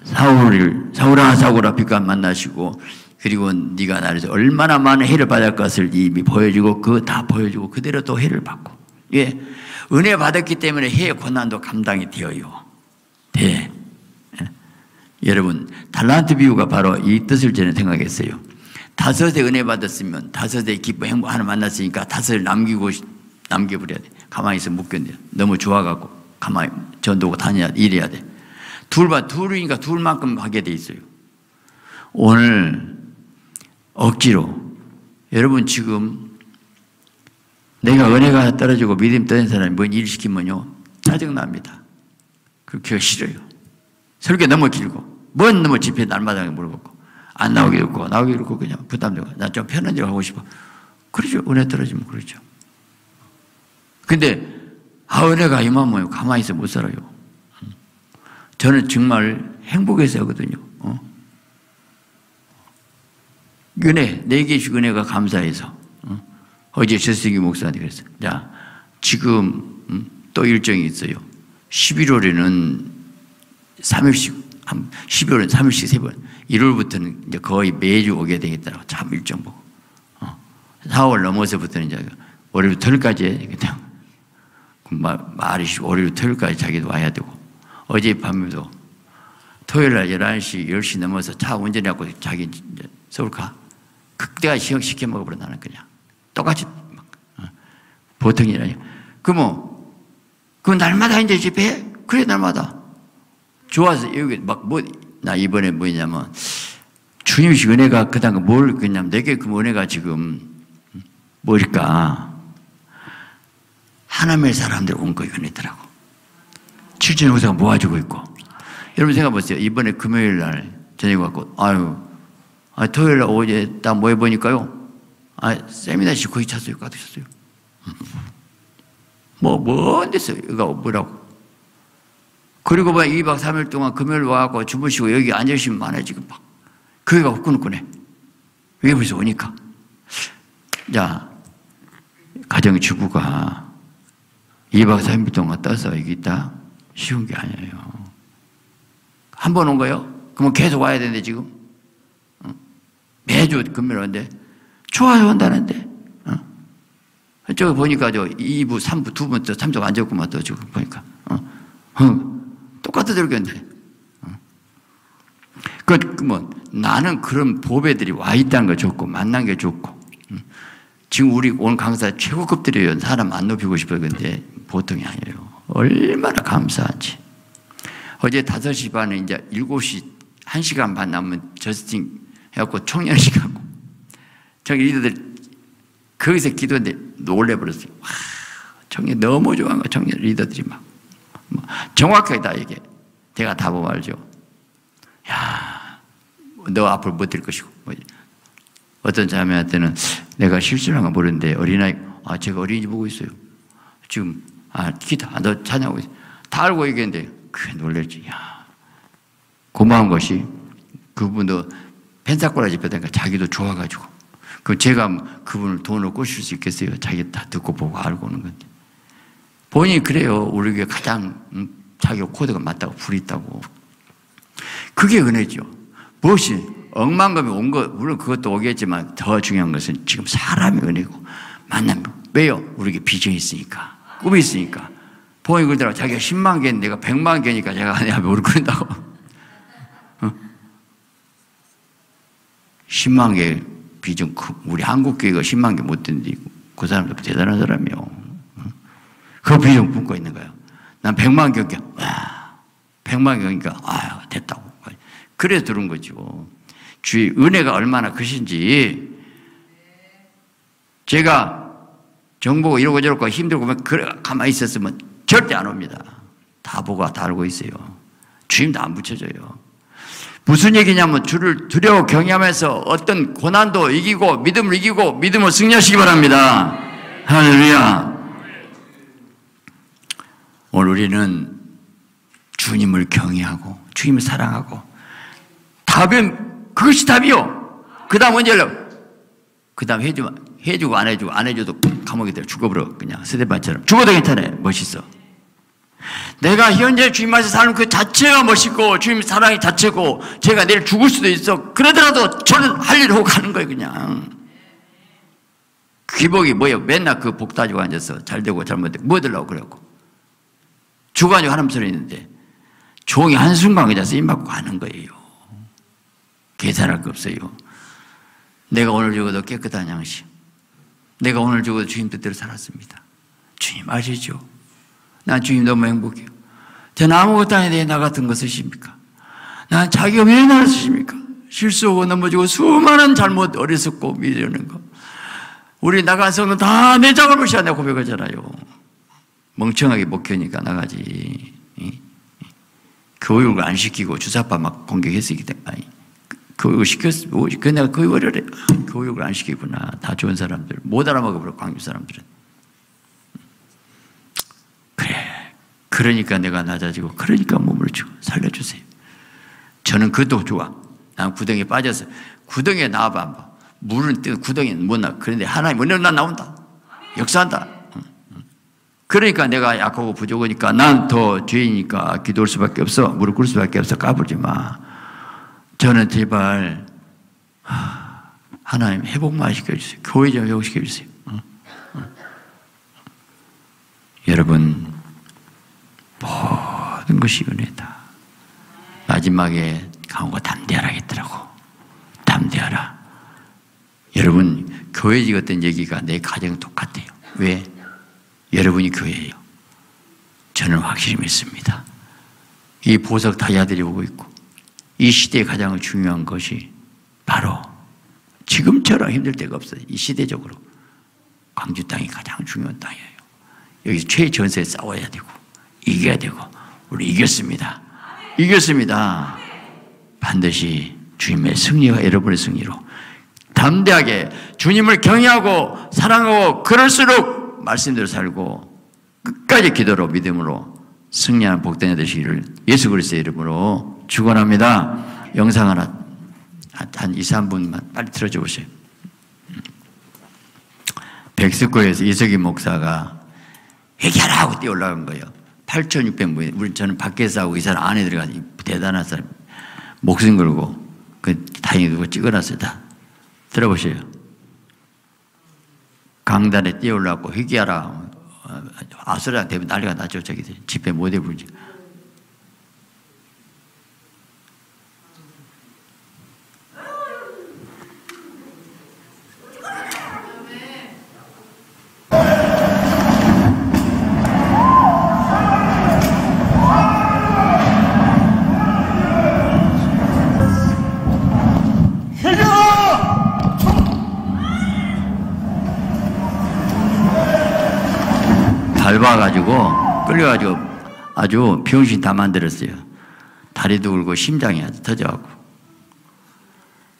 사울을 사울아 사울아 빛과 만나시고 그리고 네가 나를 얼마나 많은 해를 받을 것을 이미 보여주고 그 다 보여주고 그대로 또 해를 받고 예 은혜 받았기 때문에 해의 고난도 감당이 되어요. 돼. 예. 여러분 달란트 비유가 바로 이 뜻을 저는 생각했어요. 다섯의 은혜 받았으면 다섯의 기쁨 행복 하나 만났으니까 다섯을 남기고 남겨버려야 돼. 가만히 있어 못 견뎌. 너무 좋아갖고 가만히 전도고 다녀야 돼. 일해야 돼. 둘만 둘이니까 둘만큼 하게 돼 있어요. 오늘 억지로 여러분 지금 내가 은혜가 떨어지고 믿음 떨어진 사람이 뭔 일 시키면요 짜증납니다. 그렇게 싫어요. 설교 너무 길고 뭔 너무 집회 날마다 물어보고 안 나오기도 있고 나오기도 있고 그냥 부담되고 나 좀 편한 일 하고 싶어. 그러죠. 은혜 떨어지면 그러죠. 근데 아 은혜가 이만하면 가만히 있어 못 살아요. 저는 정말 행복해서 하거든요. 어? 은혜, 내게 주신 은혜가 감사해서. 어? 어제 최승기 목사님 그랬어. 자, 지금 음, 또 일정이 있어요. 11월에는 3일씩, 11월에는 3일씩 세 번. 1월부터는 이제 거의 매주 오게 되겠더라고. 참 일정 보고. 어. 4월 넘어서부터는 이제 월요일 토요일까지 해야 되겠다. 말이 월요일 토요일까지 자기도 와야 되고. 어제 밤에도 토요일 날 11시, 10시 넘어서 차 운전해갖고 자기 서울 가. 그때가 시험 시켜 먹어버려 나는 그냥. 똑같이 막, 어. 보통이 아니야. 그 뭐 그 날마다 이제 집회 그래 날마다 좋아서 여기 막 뭐 나 이번에 뭐냐면 주님식 은혜가 그다음 뭘 그냥 내게 그 은혜가 지금 뭘까 하나님의 사람들 온 거예요 은혜더라고 칠천 의사가 모아주고 있고 여러분 생각해 보세요 이번에 금요일 날 저녁 갖고 아유 아, 토요일 날 어제 딱 모여 보니까요 아 세미나씩 거의 찼어요 가득 찼어요 뭐, 뭔 데서 이거 뭐라고. 그리고 뭐 2박 3일 동안 금요일 와갖고 주무시고 여기 앉으시면 많아, 지금 막. 그게가 후끈후끈해. 왜 벌써 오니까. 자, 가정 주부가 2박 3일 동안 떠서 여기 있다? 쉬운 게 아니에요. 한 번 온 거요? 그러면 계속 와야 되는데, 지금? 매주 금요일 온데? 좋아서 온다는데? 저기 보니까 저 2부, 3부, 2부, 3쪽 앉았구만, 또 지금 보니까. 어? 어. 똑같아 들겠네. 어. 그, 그, 뭐, 나는 그런 보배들이 와 있다는 거 좋고, 만난 게 좋고. 음. 지금 우리 오늘 강사 최고급들이에요. 사람 안 높이고 싶어요. 근데 보통이 아니에요. 얼마나 감사한지. 어제 5시 반에 이제 7시, 1시간 반 남으면 저스팅 해갖고 청년식 하고. 저기 리더들 거기서 기도했는데 놀래버렸어요. 와, 청년 너무 좋아한 거 청년 리더들이 막. 뭐 정확하게 다 얘기해. 제가 다 보면 알죠. 야, 너 앞으로 못될 것이고. 뭐 어떤 자매한테는 내가 실수를 한거 모르는데 어린아이, 아, 제가 어린이집 보고 있어요. 지금, 아, 기타, 아, 너 찬양하고. 다 알고 얘기했는데, 그게 놀랬지. 야, 고마운 것이 그분도 펜사꼬라지 펴다니까 자기도 좋아가지고 그 제가 그분을 돈을 꼬실 수 있겠어요? 자기 다 듣고 보고 알고 오는 건데. 본인이 그래요. 우리 교회 가장 음, 자기 코드가 맞다고 불이 있다고. 그게 은혜죠. 무엇이 억만금이 온 거, 물론 그것도 오겠지만 더 중요한 것은 지금 사람이 은혜고 만남. 왜요? 우리에게 비전이 있으니까. 꿈이 있으니까. 본인이 그러더라고. 자기가 10만 개인데 내가 100만 개니까 제가 내가 모르 그런다고. 어? 10만 개 비전 우리 한국 교회가 10만 개 못 된데 그 사람도 대단한 사람이요. 그 비전 품고 있는 거예요. 난 100만 개니까 와 100만 개니까 아 됐다고. 그래서 들은 거죠. 주의 은혜가 얼마나 크신지 제가 정보가 이러고 저러고 힘들고 그래 가만히 있었으면 절대 안 옵니다. 다 보고 다 알고 있어요. 주임도 안 붙여줘요. 무슨 얘기냐면 주를 두려워 경외하면서 어떤 고난도 이기고 믿음을 이기고 믿음을 승리하시기 바랍니다. 할렐루야. 오늘 우리는 주님을 경외하고 주님을 사랑하고 답은 그것이 답이요. 그 다음 언제 그 다음 해주, 해주고 안 해주고 안 해줘도 감옥에 들어 죽어버려 그냥 스테반처럼 죽어도 괜찮아 멋있어. 내가 현재 주님 안에서 사는 그 자체가 멋있고 주님 사랑이 자체고 제가 내일 죽을 수도 있어. 그러더라도 저는 할 일을 하고 가는 거예요 그냥. 귀복이 뭐예요? 맨날 그 복 따지고 앉아서 잘 되고 잘못되고 뭐 들라고 그래갖고. 주관이 하나님 소리 있는데 종이 한순간 그냥 쓰임 받고 가는 거예요. 계산할 거 없어요. 내가 오늘 죽어도 깨끗한 양심. 내가 오늘 죽어도 주님 뜻대로 살았습니다. 주님 아시죠? 난 주님 너무 행복해요. 저는 아무것도 아닌데 나 같은 거 쓰십니까? 난 자기가 왜 나를 쓰십니까? 실수하고 넘어지고 수많은 잘못 어리석고 미련한 거. 우리 성은 다내 작업을 시작내 고백하잖아요. 멍청하게 목회니까 나가지. 교육을 안 시키고 주사파 막 공격했으기 때문에. 교육을 시켰, 그 내가 교육을 해. 교육을 안 시키구나. 다 좋은 사람들. 못 알아먹어 버려, 광주 사람들은. 그래. 그러니까 내가 낮아지고, 그러니까 몸을 주고, 살려주세요. 저는 그것도 좋아. 난 구덩이에 빠져서, 구덩이에 나와봐. 물은 뜨 구덩이에 못 나. 그런데 하나님 은혜로 난 나온다. 역사한다. 그러니까 내가 약하고 부족하니까 난 더 죄이니까 기도할 수밖에 없어. 무릎 꿇을 수밖에 없어. 까불지 마. 저는 제발 하나님 회복만 시켜주세요. 교회 좀 회복시켜주세요. 어? 어? 여러분 모든 것이 은혜다. 마지막에 강호가 담대하라 했더라고. 담대하라. 여러분 교회 지었던 얘기가 내 가정 똑같아요. 왜? 여러분이 교회예요. 저는 확실히 믿습니다. 이 보석 다이아들이 오고 있고 이 시대에 가장 중요한 것이 바로 지금처럼 힘들 때가 없어요. 이 시대적으로 광주 땅이 가장 중요한 땅이에요. 여기 최전세에 싸워야 되고 이겨야 되고 우리 이겼습니다. 이겼습니다. 반드시 주님의 승리와 여러분의 승리로 담대하게 주님을 경외하고 사랑하고 그럴수록 말씀대로 살고 끝까지 기도로 믿음으로 승리하는 복된 되시기를 예수 그리스도의 이름으로 축원합니다. 영상 하나 한 2, 3분만 빨리 틀어줘 보세요. 백석고에서 이석기 목사가 회개하라 하고 뛰어 올라간 거예요. 8,600분. 우리 저는 밖에서 하고 이 사람 안에 들어가 대단한 사람. 목숨 걸고 그 다행히 그거 찍어놨어요. 다. 들어보세요. 강단에 뛰어 올라가고 회개하라. 아수라 대면 난리가 났죠. 저기 집회 못 해부르지. 끌려가지고 아주 병신 다 만들었어요. 다리도 울고 심장이 아주 터져갖고.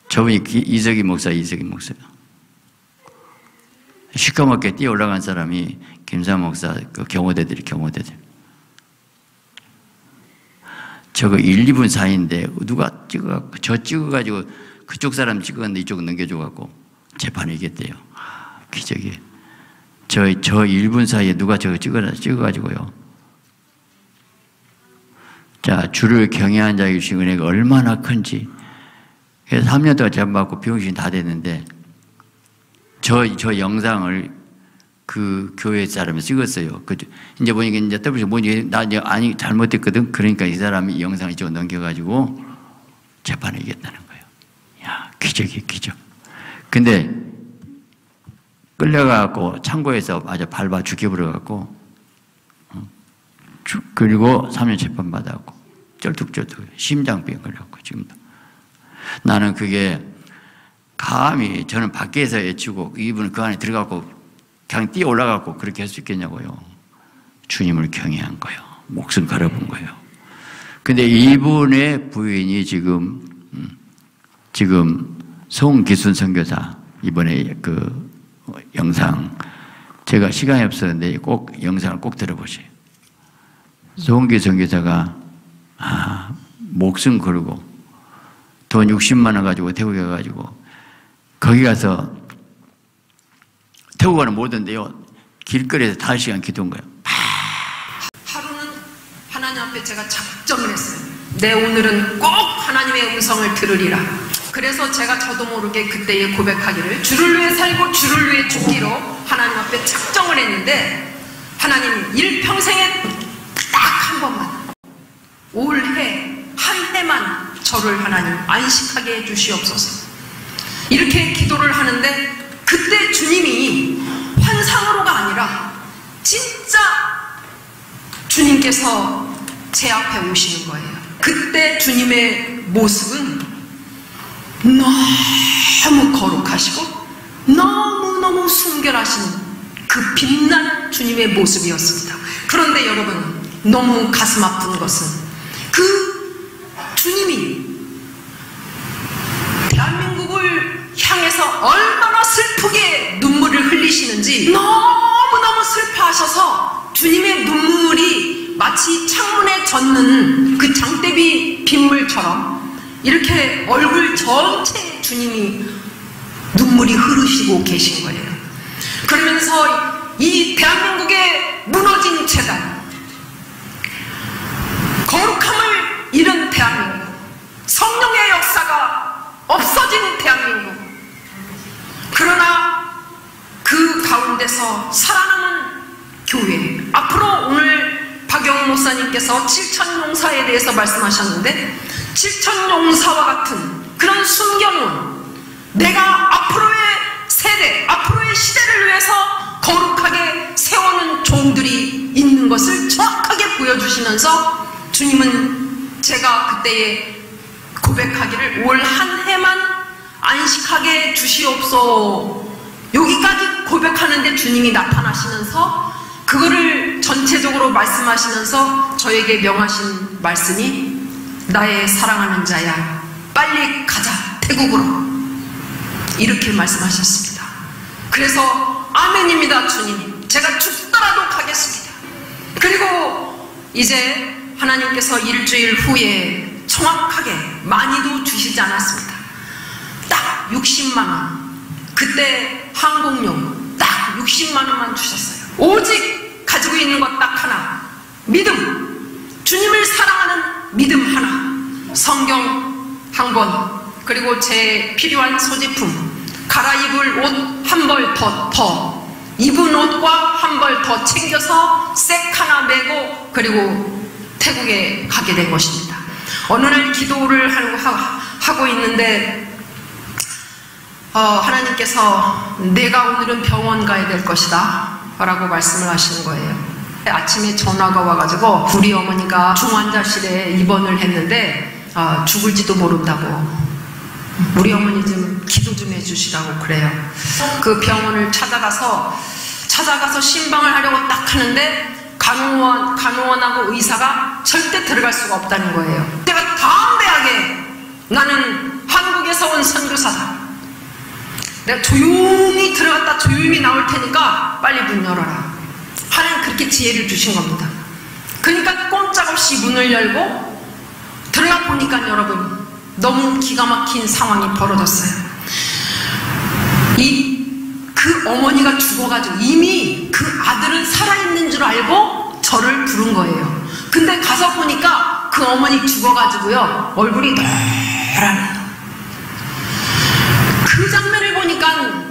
저분이 이석이 목사, 이석이 목사. 시커멓게 뛰어 올라간 사람이 김사 목사, 그 경호대들이 경호대들. 저거 1, 2분 사이인데 누가 찍어갖고, 저 찍어가지고 그쪽 사람 찍었는데 이쪽 넘겨줘갖고 재판에 이겼대요. 아, 기적이에요. 저, 저 1분 사이에 누가 저거 찍어, 찍어가지고요. 자, 주를 경외한 자의 주신 은혜가 얼마나 큰지. 그래서 3년 동안 재판받고 비용신 다 됐는데, 저, 저 영상을 그 교회 사람이 찍었어요. 그, 이제 보니까 이제 떠보시 뭐니, 나 이제 아니, 잘못됐거든. 그러니까 이 사람이 이 영상을 이쪽 넘겨가지고 재판을 이겼다는 거예요. 야, 기적이 기적. 근데 끌려가고 창고에서 아주 밟아 죽여버려갖고 어, 그리고 3년 재판 받았고 쩔뚝쩔뚝 심장병 걸렸고 지금도. 나는 그게 감히 저는 밖에서 애치고 이분은 그 안에 들어가고 그냥 뛰어 올라가고 그렇게 할 수 있겠냐고요. 주님을 경외한 거예요. 목숨 걸어본 거예요. 근데 이분의 부인이 지금 음, 지금 송기순 선교사 이번에 그 영상 제가 시간이 없었는데 꼭 영상을 꼭 들어보세요. 송기 선교사가 아, 목숨 걸고 돈 60만 원 가지고 태국에 가가지고 거기 가서 태국 가는 못 온데요. 길거리에서 5시간 기도한 거예요. 하루는 하나님 앞에 제가 작정을 했어요. 내 오늘은 꼭 하나님의 음성을 들으리라. 그래서 제가 저도 모르게 그때의 고백하기를 주를 위해 살고 주를 위해 죽기로 하나님 앞에 작정을 했는데 하나님 일평생에 딱 한 번만 올해 한 해만 저를 하나님 안식하게 해주시옵소서 이렇게 기도를 하는데 그때 주님이 환상으로가 아니라 진짜 주님께서 제 앞에 오시는 거예요 그때 주님의 모습은 너무 거룩하시고 너무너무 순결하신 그 빛나는 주님의 모습이었습니다. 그런데 여러분 너무 가슴 아픈 것은 그 주님이 대한민국을 향해서 얼마나 슬프게 눈물을 흘리시는지 너무너무 슬퍼하셔서 주님의 눈물이 마치 창문에 젖는 그 장대비 빗물처럼 이렇게 얼굴 전체 주님이 눈물이 흐르시고 계신 거예요. 말씀하셨는데 칠천 용사와 같은 그런 숨겨놓은 내가 앞으로의 세대, 앞으로의 시대를 위해서 거룩하게 세워놓은 종들이 있는 것을 정확하게 보여주시면서 주님은 제가 그때에 고백하기를 올 한 해만 안식하게 주시옵소. 여기까지 고백하는데 주님이 나타나시면서 그거를 전체적으로 말씀하시면서 저에게 명하신 말씀이 나의 사랑하는 자야 빨리 가자 태국으로 이렇게 말씀하셨습니다. 그래서 아멘입니다 주님 제가 죽더라도 가겠습니다. 그리고 이제 하나님께서 일주일 후에 정확하게 많이도 주시지 않았습니다. 딱 60만 원. 그때 항공료 딱 60만 원만 주셨어요. 오직 가지고 있는 것 딱 하나. 믿음. 주님을 사랑하는 믿음 하나. 성경 한 권. 그리고 제 필요한 소지품. 갈아입을 옷 한 벌 더 더. 입은 옷과 한 벌 더 챙겨서 색 하나 메고 그리고 태국에 가게 된 것입니다. 어느 날 기도를 하고 있는데 어, 하나님께서 내가 오늘은 병원 가야 될 것이다 라고 말씀을 하시는 거예요. 아침에 전화가 와가지고 우리 어머니가 중환자실에 입원을 했는데 어, 죽을지도 모른다고 우리 어머니 좀 기도 좀 해주시라고 그래요. 그 병원을 찾아가서 찾아가서 신방을 하려고 딱 하는데 간호원, 간호원하고 의사가 절대 들어갈 수가 없다는 거예요. 내가 담대하게 나는 한국에서 온 선교사다. 내가 조용히 들어갔다 조용히 나올 테니까 빨리 문 열어라. 하나님 그렇게 지혜를 주신 겁니다. 그러니까 꼼짝없이 문을 열고 들어가 보니까 여러분 너무 기가 막힌 상황이 벌어졌어요. 이 그 어머니가 죽어가지고 이미 그 아들은 살아있는 줄 알고 저를 부른 거예요. 근데 가서 보니까 그 어머니 죽어가지고요 얼굴이 노란 그 장면을 보니까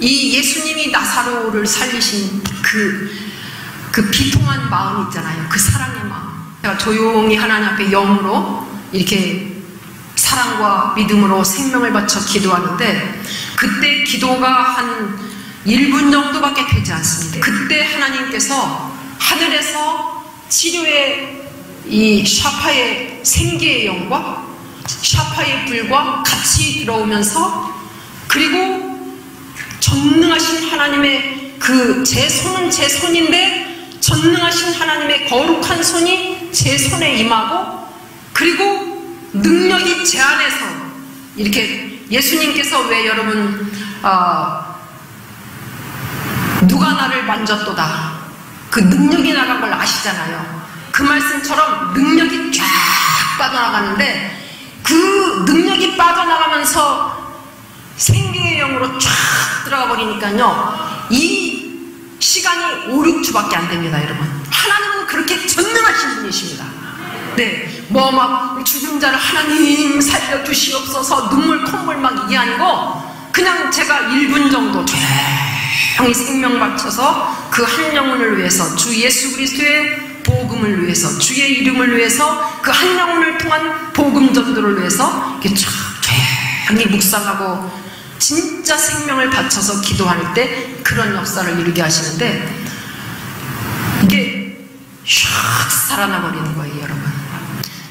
이 예수님이 나사로를 살리신 그, 그 비통한 마음 있잖아요. 그 사랑의 마음. 제가 조용히 하나님 앞에 영으로 이렇게 사랑과 믿음으로 생명을 바쳐 기도하는데 그때 기도가 한 1분 정도밖에 되지 않습니다. 그때 하나님께서 하늘에서 치료의 이 샤파의 생계의 영과 샤파의 불과 같이 들어오면서 그리고 전능하신 하나님의 그 제 손은 제 손인데 전능하신 하나님의 거룩한 손이 제 손에 임하고 그리고 능력이 제 안에서 이렇게 예수님께서 왜 여러분 어, 누가 나를 만졌도다? 그 능력이 나간 걸 아시잖아요. 그 말씀처럼 능력이 쫙 빠져나가는데 그 능력이 빠져나가면서 생 영으로 쫙 들어가 버리니까요. 이 시간이 5, 6주밖에 안 됩니다, 여러분. 하나님은 그렇게 전능하신 분이십니다. 네. 뭐 막 죽은 자를 하나님 살려주시옵소서 눈물 콧물 막 이게 아니고 그냥 제가 1분 정도 조용히 생명 바쳐서 그 한 영혼을 위해서 주 예수 그리스도의 복음을 위해서 주의 이름을 위해서 그 한 영혼을 통한 복음 전도를 위해서 이렇게 쫙 조용히 묵상하고 진짜 생명을 바쳐서 기도할 때 그런 역사를 이루게 하시는데 이게 샥 살아나버리는 거예요, 여러분.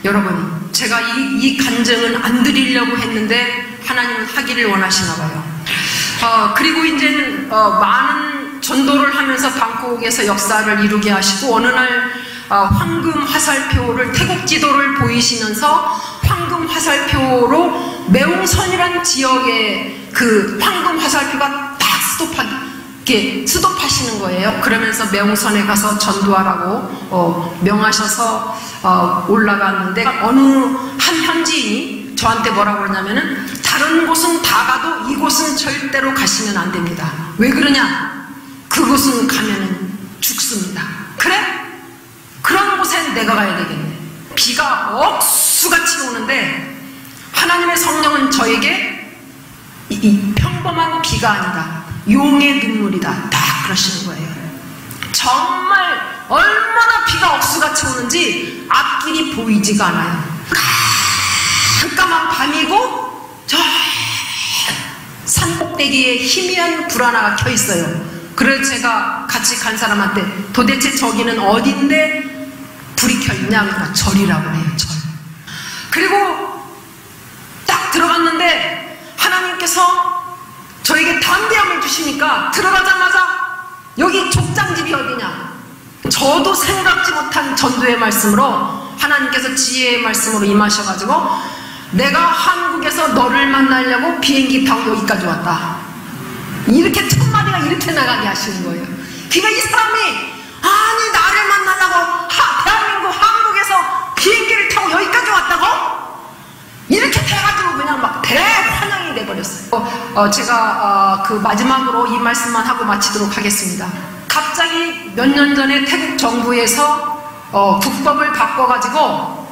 여러분, 제가 이, 이 간증은 안 드리려고 했는데 하나님은 하기를 원하시나 봐요. 어, 그리고 이제는 어, 많은 전도를 하면서 방콕에서 역사를 이루게 하시고 어느 날 어, 황금 화살표를 태국 지도를 보이시면서 황금 화살표로 매웅선이라는 지역에 그 황금 화살표가 딱 스톱하게 스톱하시는 거예요. 그러면서 매웅선에 가서 전도하라고 어, 명하셔서 어, 올라갔는데 어느 한 현지인이 저한테 뭐라고 그러냐면은 다른 곳은 다 가도 이곳은 절대로 가시면 안 됩니다. 왜 그러냐? 그곳은 가면은 죽습니다. 그래? 그런 곳엔 내가 가야 되겠네. 비가 억수같이 오는데 하나님의 성령은 저에게 이, 이 평범한 비가 아니다. 용의 눈물이다. 다 그러시는 거예요. 정말 얼마나 비가 억수같이 오는지 앞길이 보이지가 않아요. 깜깜한 밤이고 저 산꼭대기에 희미한 불 하나가 켜 있어요. 그래서 제가 같이 간 사람한테 도대체 저기는 어딘데 불이 켜 있냐? 그러니까 절이라고 해요. 절. 그리고 딱 들어갔는데 하나님께서 저에게 담대함을 주시니까 들어가자마자 여기 족장집이 어디냐? 저도 생각지 못한 전도의 말씀으로 하나님께서 지혜의 말씀으로 임하셔가지고 내가 한국에서 너를 만나려고 비행기 타고 여기까지 왔다. 이렇게 첫 마디가 이렇게 나가게 하시는 거예요. 그러니까 이 사람이 아니 나를 만나려고 하, 대한 한국에서 비행기를 타고 여기까지 왔다고? 이렇게 돼가지고 그냥 막 대환영이 돼버렸어요. 어, 어, 제가 어, 그 마지막으로 이 말씀만 하고 마치도록 하겠습니다. 갑자기 몇 년 전에 태국 정부에서 어, 국법을 바꿔가지고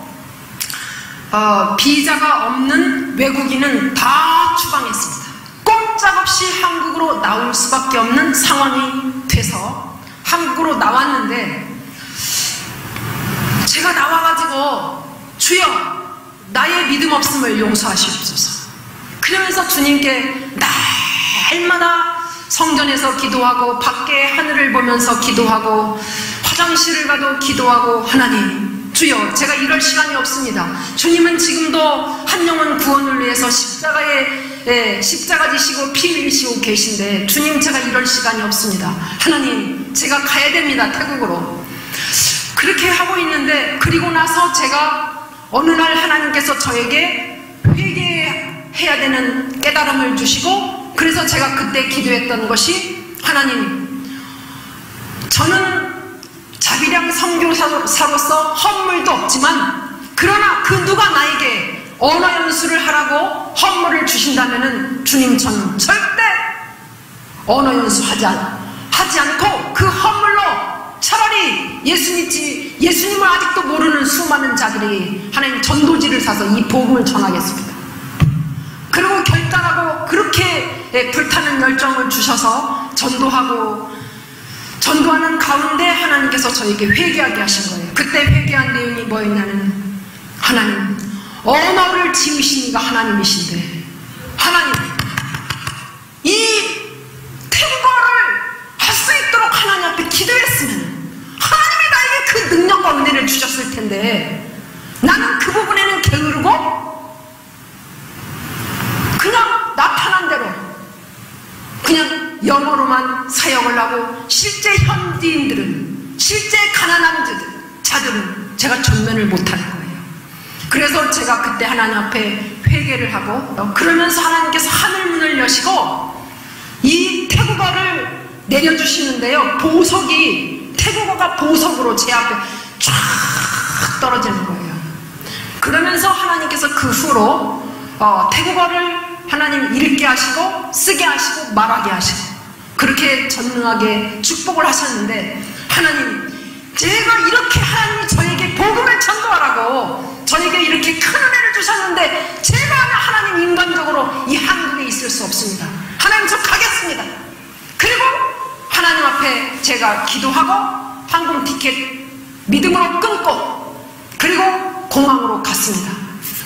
어, 비자가 없는 외국인은 다 추방했습니다. 꼼짝없이 한국으로 나올 수밖에 없는 상황이 돼서 한국으로 나왔는데 제가 나와가지고 주여 나의 믿음 없음을 용서하시옵소서. 그러면서 주님께 날마다 성전에서 기도하고 밖에 하늘을 보면서 기도하고 화장실을 가도 기도하고 하나님 주여 제가 이럴 시간이 없습니다. 주님은 지금도 한 영혼 구원을 위해서 십자가에 예, 십자가 지시고 피 흘리시고 계신데 주님 제가 이럴 시간이 없습니다. 하나님 제가 가야 됩니다. 태국으로. 그렇게 하고 있는데 그리고 나서 제가 어느 날 하나님께서 저에게 회개해야 되는 깨달음을 주시고 그래서 제가 그때 기도했던 것이 하나님 저는 자비량 선교사로서 헛물도 없지만 그러나 그 누가 나에게 언어 연수를 하라고 헛물을 주신다면 주님 저는 절대 언어 연수 하지, 않, 하지 않고 그 헛물로 차라리 예수 믿지 예수님을 아직도 모르는 수많은 자들이 하나님 전도지를 사서 이 복음을 전하겠습니다. 그리고 결단하고 그렇게 불타는 열정을 주셔서 전도하고 전도하는 가운데 하나님께서 저에게 회개하게 하신 거예요. 그때 회개한 내용이 뭐였냐면 하나님 언어를 지으신 이가 하나님이신데 하나님 이할 수 있도록 하나님 앞에 기도했으면 하나님이 나에게 그 능력과 은혜를 주셨을 텐데 나는 그 부분에는 게으르고 그냥 나타난 대로 그냥 영어로만 사용을 하고 실제 현지인들은 실제 가난한 자들은 제가 전면을 못하는 거예요. 그래서 제가 그때 하나님 앞에 회개를 하고 그러면서 하나님께서 하늘문을 여시고 이 태국어를 내려주시는데요. 보석이 태국어가 보석으로 제 앞에 쫙 떨어지는 거예요. 그러면서 하나님께서 그 후로 어, 태국어를 하나님 읽게 하시고 쓰게 하시고 말하게 하시고 그렇게 전능하게 축복을 하셨는데 하나님 제가 이렇게 하나님이 저에게 복음을 전도하라고 저에게 이렇게 큰 은혜를 주셨는데 제가 하나님 인간적으로 이 한국에 있을 수 없습니다. 하나님 저 가겠습니다. 그리고 하나님 앞에 제가 기도하고 항공 티켓 믿음으로 끊고 그리고 공항으로 갔습니다.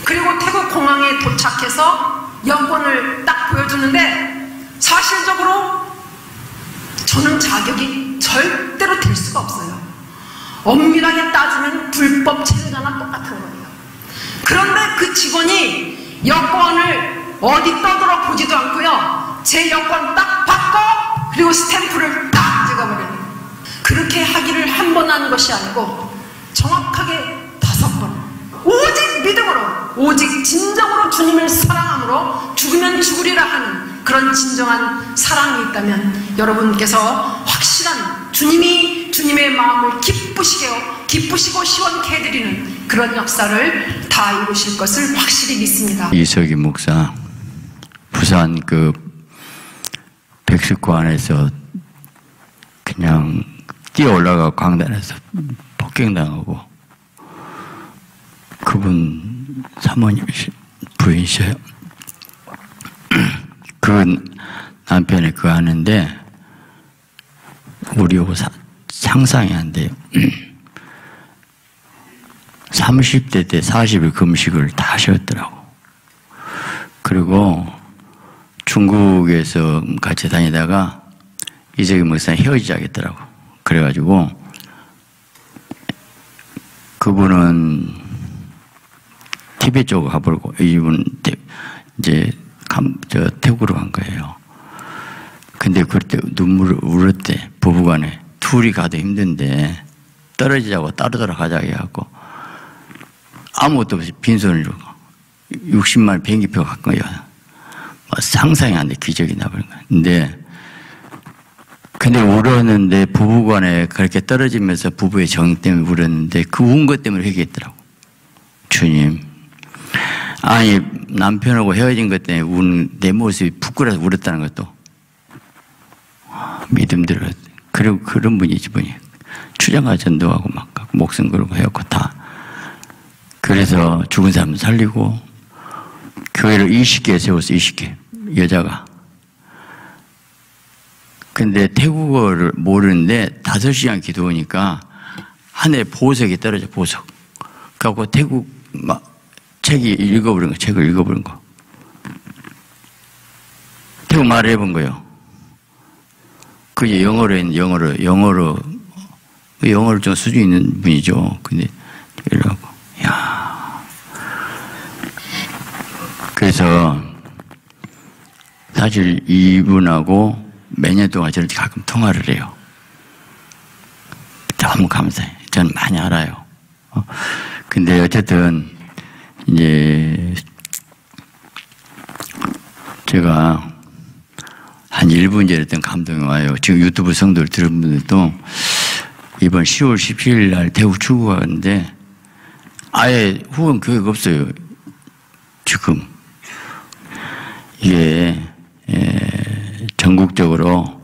그리고 태국 공항에 도착해서 여권을 딱 보여주는데 사실적으로 저는 자격이 절대로 될 수가 없어요. 엄밀하게 따지면 불법 체류자나 똑같은 거예요. 그런데 그 직원이 여권을 어디 떠들어 보지도 않고요. 제 여권 딱 받고 그리고 스탬프를 딱 찍어버려요. 그렇게 하기를 한 번 한 것이 아니고 정확하게 다섯 번 오직 믿음으로 오직 진정으로 주님을 사랑함으로 죽으면 죽으리라 하는 그런 진정한 사랑이 있다면 여러분께서 확실한 주님이 주님의 마음을 기쁘시게 기쁘시고 시원케 해드리는 그런 역사를 다 이루실 것을 확실히 믿습니다. 이석기 목사 부산 그 백석관에서 그냥 뛰어 올라가 강단에서 폭행당하고 그분 사모님 부인이셔요. [clears throat] 그 남편이 그거 하는데 우리하고 사- 상상이 안 돼요. [clears throat] 30대 때 40일 금식을 다 하셨더라고. 그리고 중국에서 같이 다니다가 이석기 목사 헤어지자겠더라고. 그래가지고 그분은 티베트 쪽으로 가버리고 이분 태- 이제 감, 저 태국으로 간 거예요. 근데 그때 눈물을 울었대 부부간에 둘이 가도 힘든데 떨어지자고 따르더라 가자 해갖고 아무것도 없이 빈손으로 60만 비행기표 간 거야. 뭐 상상이 안 돼 기적이 나버린 거야. 근데 근데 울었는데 부부 간에 그렇게 떨어지면서 부부의 정 때문에 울었는데 그 운 것 때문에 회개했더라고. 주님. 아니 남편하고 헤어진 것 때문에 운 내 모습이 부끄러워서 울었다는 것도 믿음 들어. 그리고 그런 분이지 분이 추장가 전도하고 막 목숨 걸고 해갖고 다. 그래서 죽은 사람 살리고 교회를 20개 세웠어 20개 여자가. 근데 태국어를 모르는데 다섯 시간 기도하니까 하늘에 보석이 떨어져 보석. 그래갖고 태국 막 책이 읽어버린 거 책을 읽어버린 거. 태국 말을 해본 거예요. 그게 영어로 했는데 영어로 영어로 그 영어를 좀 수준 있는 분이죠. 근데 이러고 야 그래서 사실 이분하고 몇년 동안 저는 가끔 통화를 해요. 너무 감사해. 저는 많이 알아요. 어? 근데 어쨌든 이제 제가 한 1분 전에 감동이 와요. 지금 유튜브 성도를 들은 분들도 이번 10월 17일 날 태국 출국하는데 아예 후원 교회가 없어요. 지금. 이게 에, 전국적으로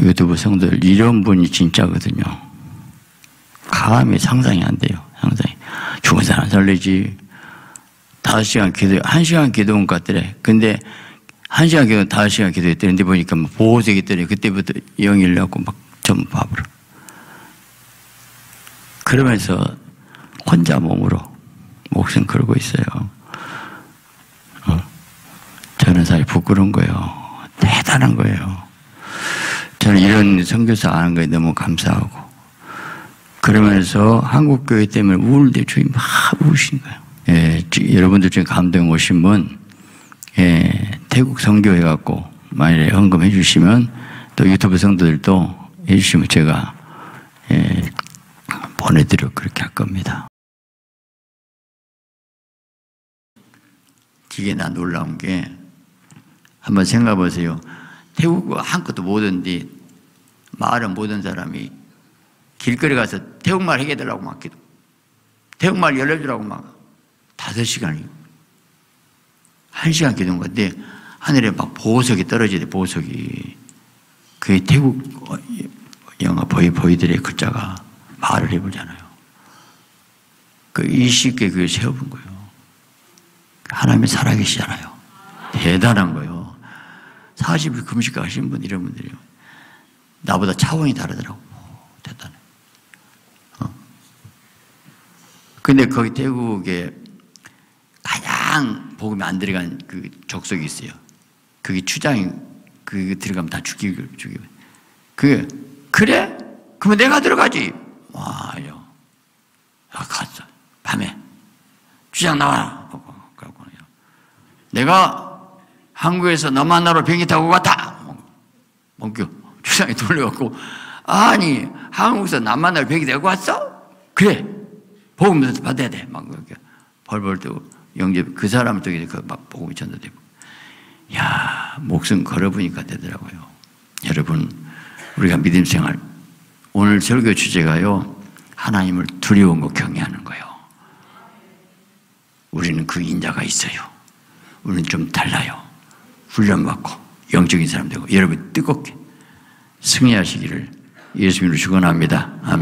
유튜브 성도들 이런 분이 진짜거든요. 감히 상상이 안 돼요. 상상이. 죽은 사람 살리지. 다섯 시간 기도, 한 시간 기도한 것 같더래. 근데 한 시간 기도, 다섯 시간 기도했더니 보니까 뭐 보호색이 있더니 그때부터 영이 일려갖고 막 전부 밥으로. 그러면서 혼자 몸으로 목숨 걸고 있어요. 어. 저는 사실 부끄러운 거예요. 대단한 거예요. 저는 이런 선교사 하는 거에 너무 감사하고. 그러면서 한국 교회 때문에 우울대 주인 막 우신 거예요. 예, 지- 여러분들 중에 감동 오신 분, 예, 태국 선교해 갖고 만일에 헌금해 주시면 또 유튜브 성도들도 해 주시면 제가 예, 보내드려 그렇게 할 겁니다. 이게 나 놀라운 게 한번 생각해 보세요. 태국어 한 것도 못하는데 말은 못한 사람이 길거리 가서 태국말 해결달라고 막 기도. 태국말 열려주라고 막 다섯 시간이 한 시간 기도한 건데 하늘에 막 보석이 떨어지대 보석이 그게 태국 어, 영화 보이 보이들의 글자가 말을 해보잖아요. 그 20개 그걸 세워본 거예요. 하나님이 살아계시잖아요. 대단한 거예요. 40일 금식 하신 분 이런 분들이요. 나보다 차원이 다르더라고. 오, 대단해. 어. 근데 거기 태국에 가장 복음이 안 들어간 그 족속이 있어요. 그게 추장이 그 들어가면 다 죽이고 죽이고. 그 그래? 그러면 내가 들어가지. 와 요. 아, 갔어. 밤에 주장 나와라. 내가 한국에서 너 만나러 비행기 타고 갔다. 멍겨. 주장이 돌려갖고 아니 한국에서 남 만나러 비행기 타고 왔어? 그래. 복음 받아야 돼. 막 그렇게 벌벌 뜨고 영접 그 사람을 통해서 그막 복음이 전도되고. 야 목숨 걸어보니까 되더라고요. 여러분 우리가 믿음 생활 오늘 설교 주제가요 하나님을 두려움고 경외하는 거예요. 우리는 그 인자가 있어요. 우리는 좀 달라요. 훈련받고 영적인 사람 되고 여러분 뜨겁게 승리하시기를 예수님으로 축원합니다. 아멘.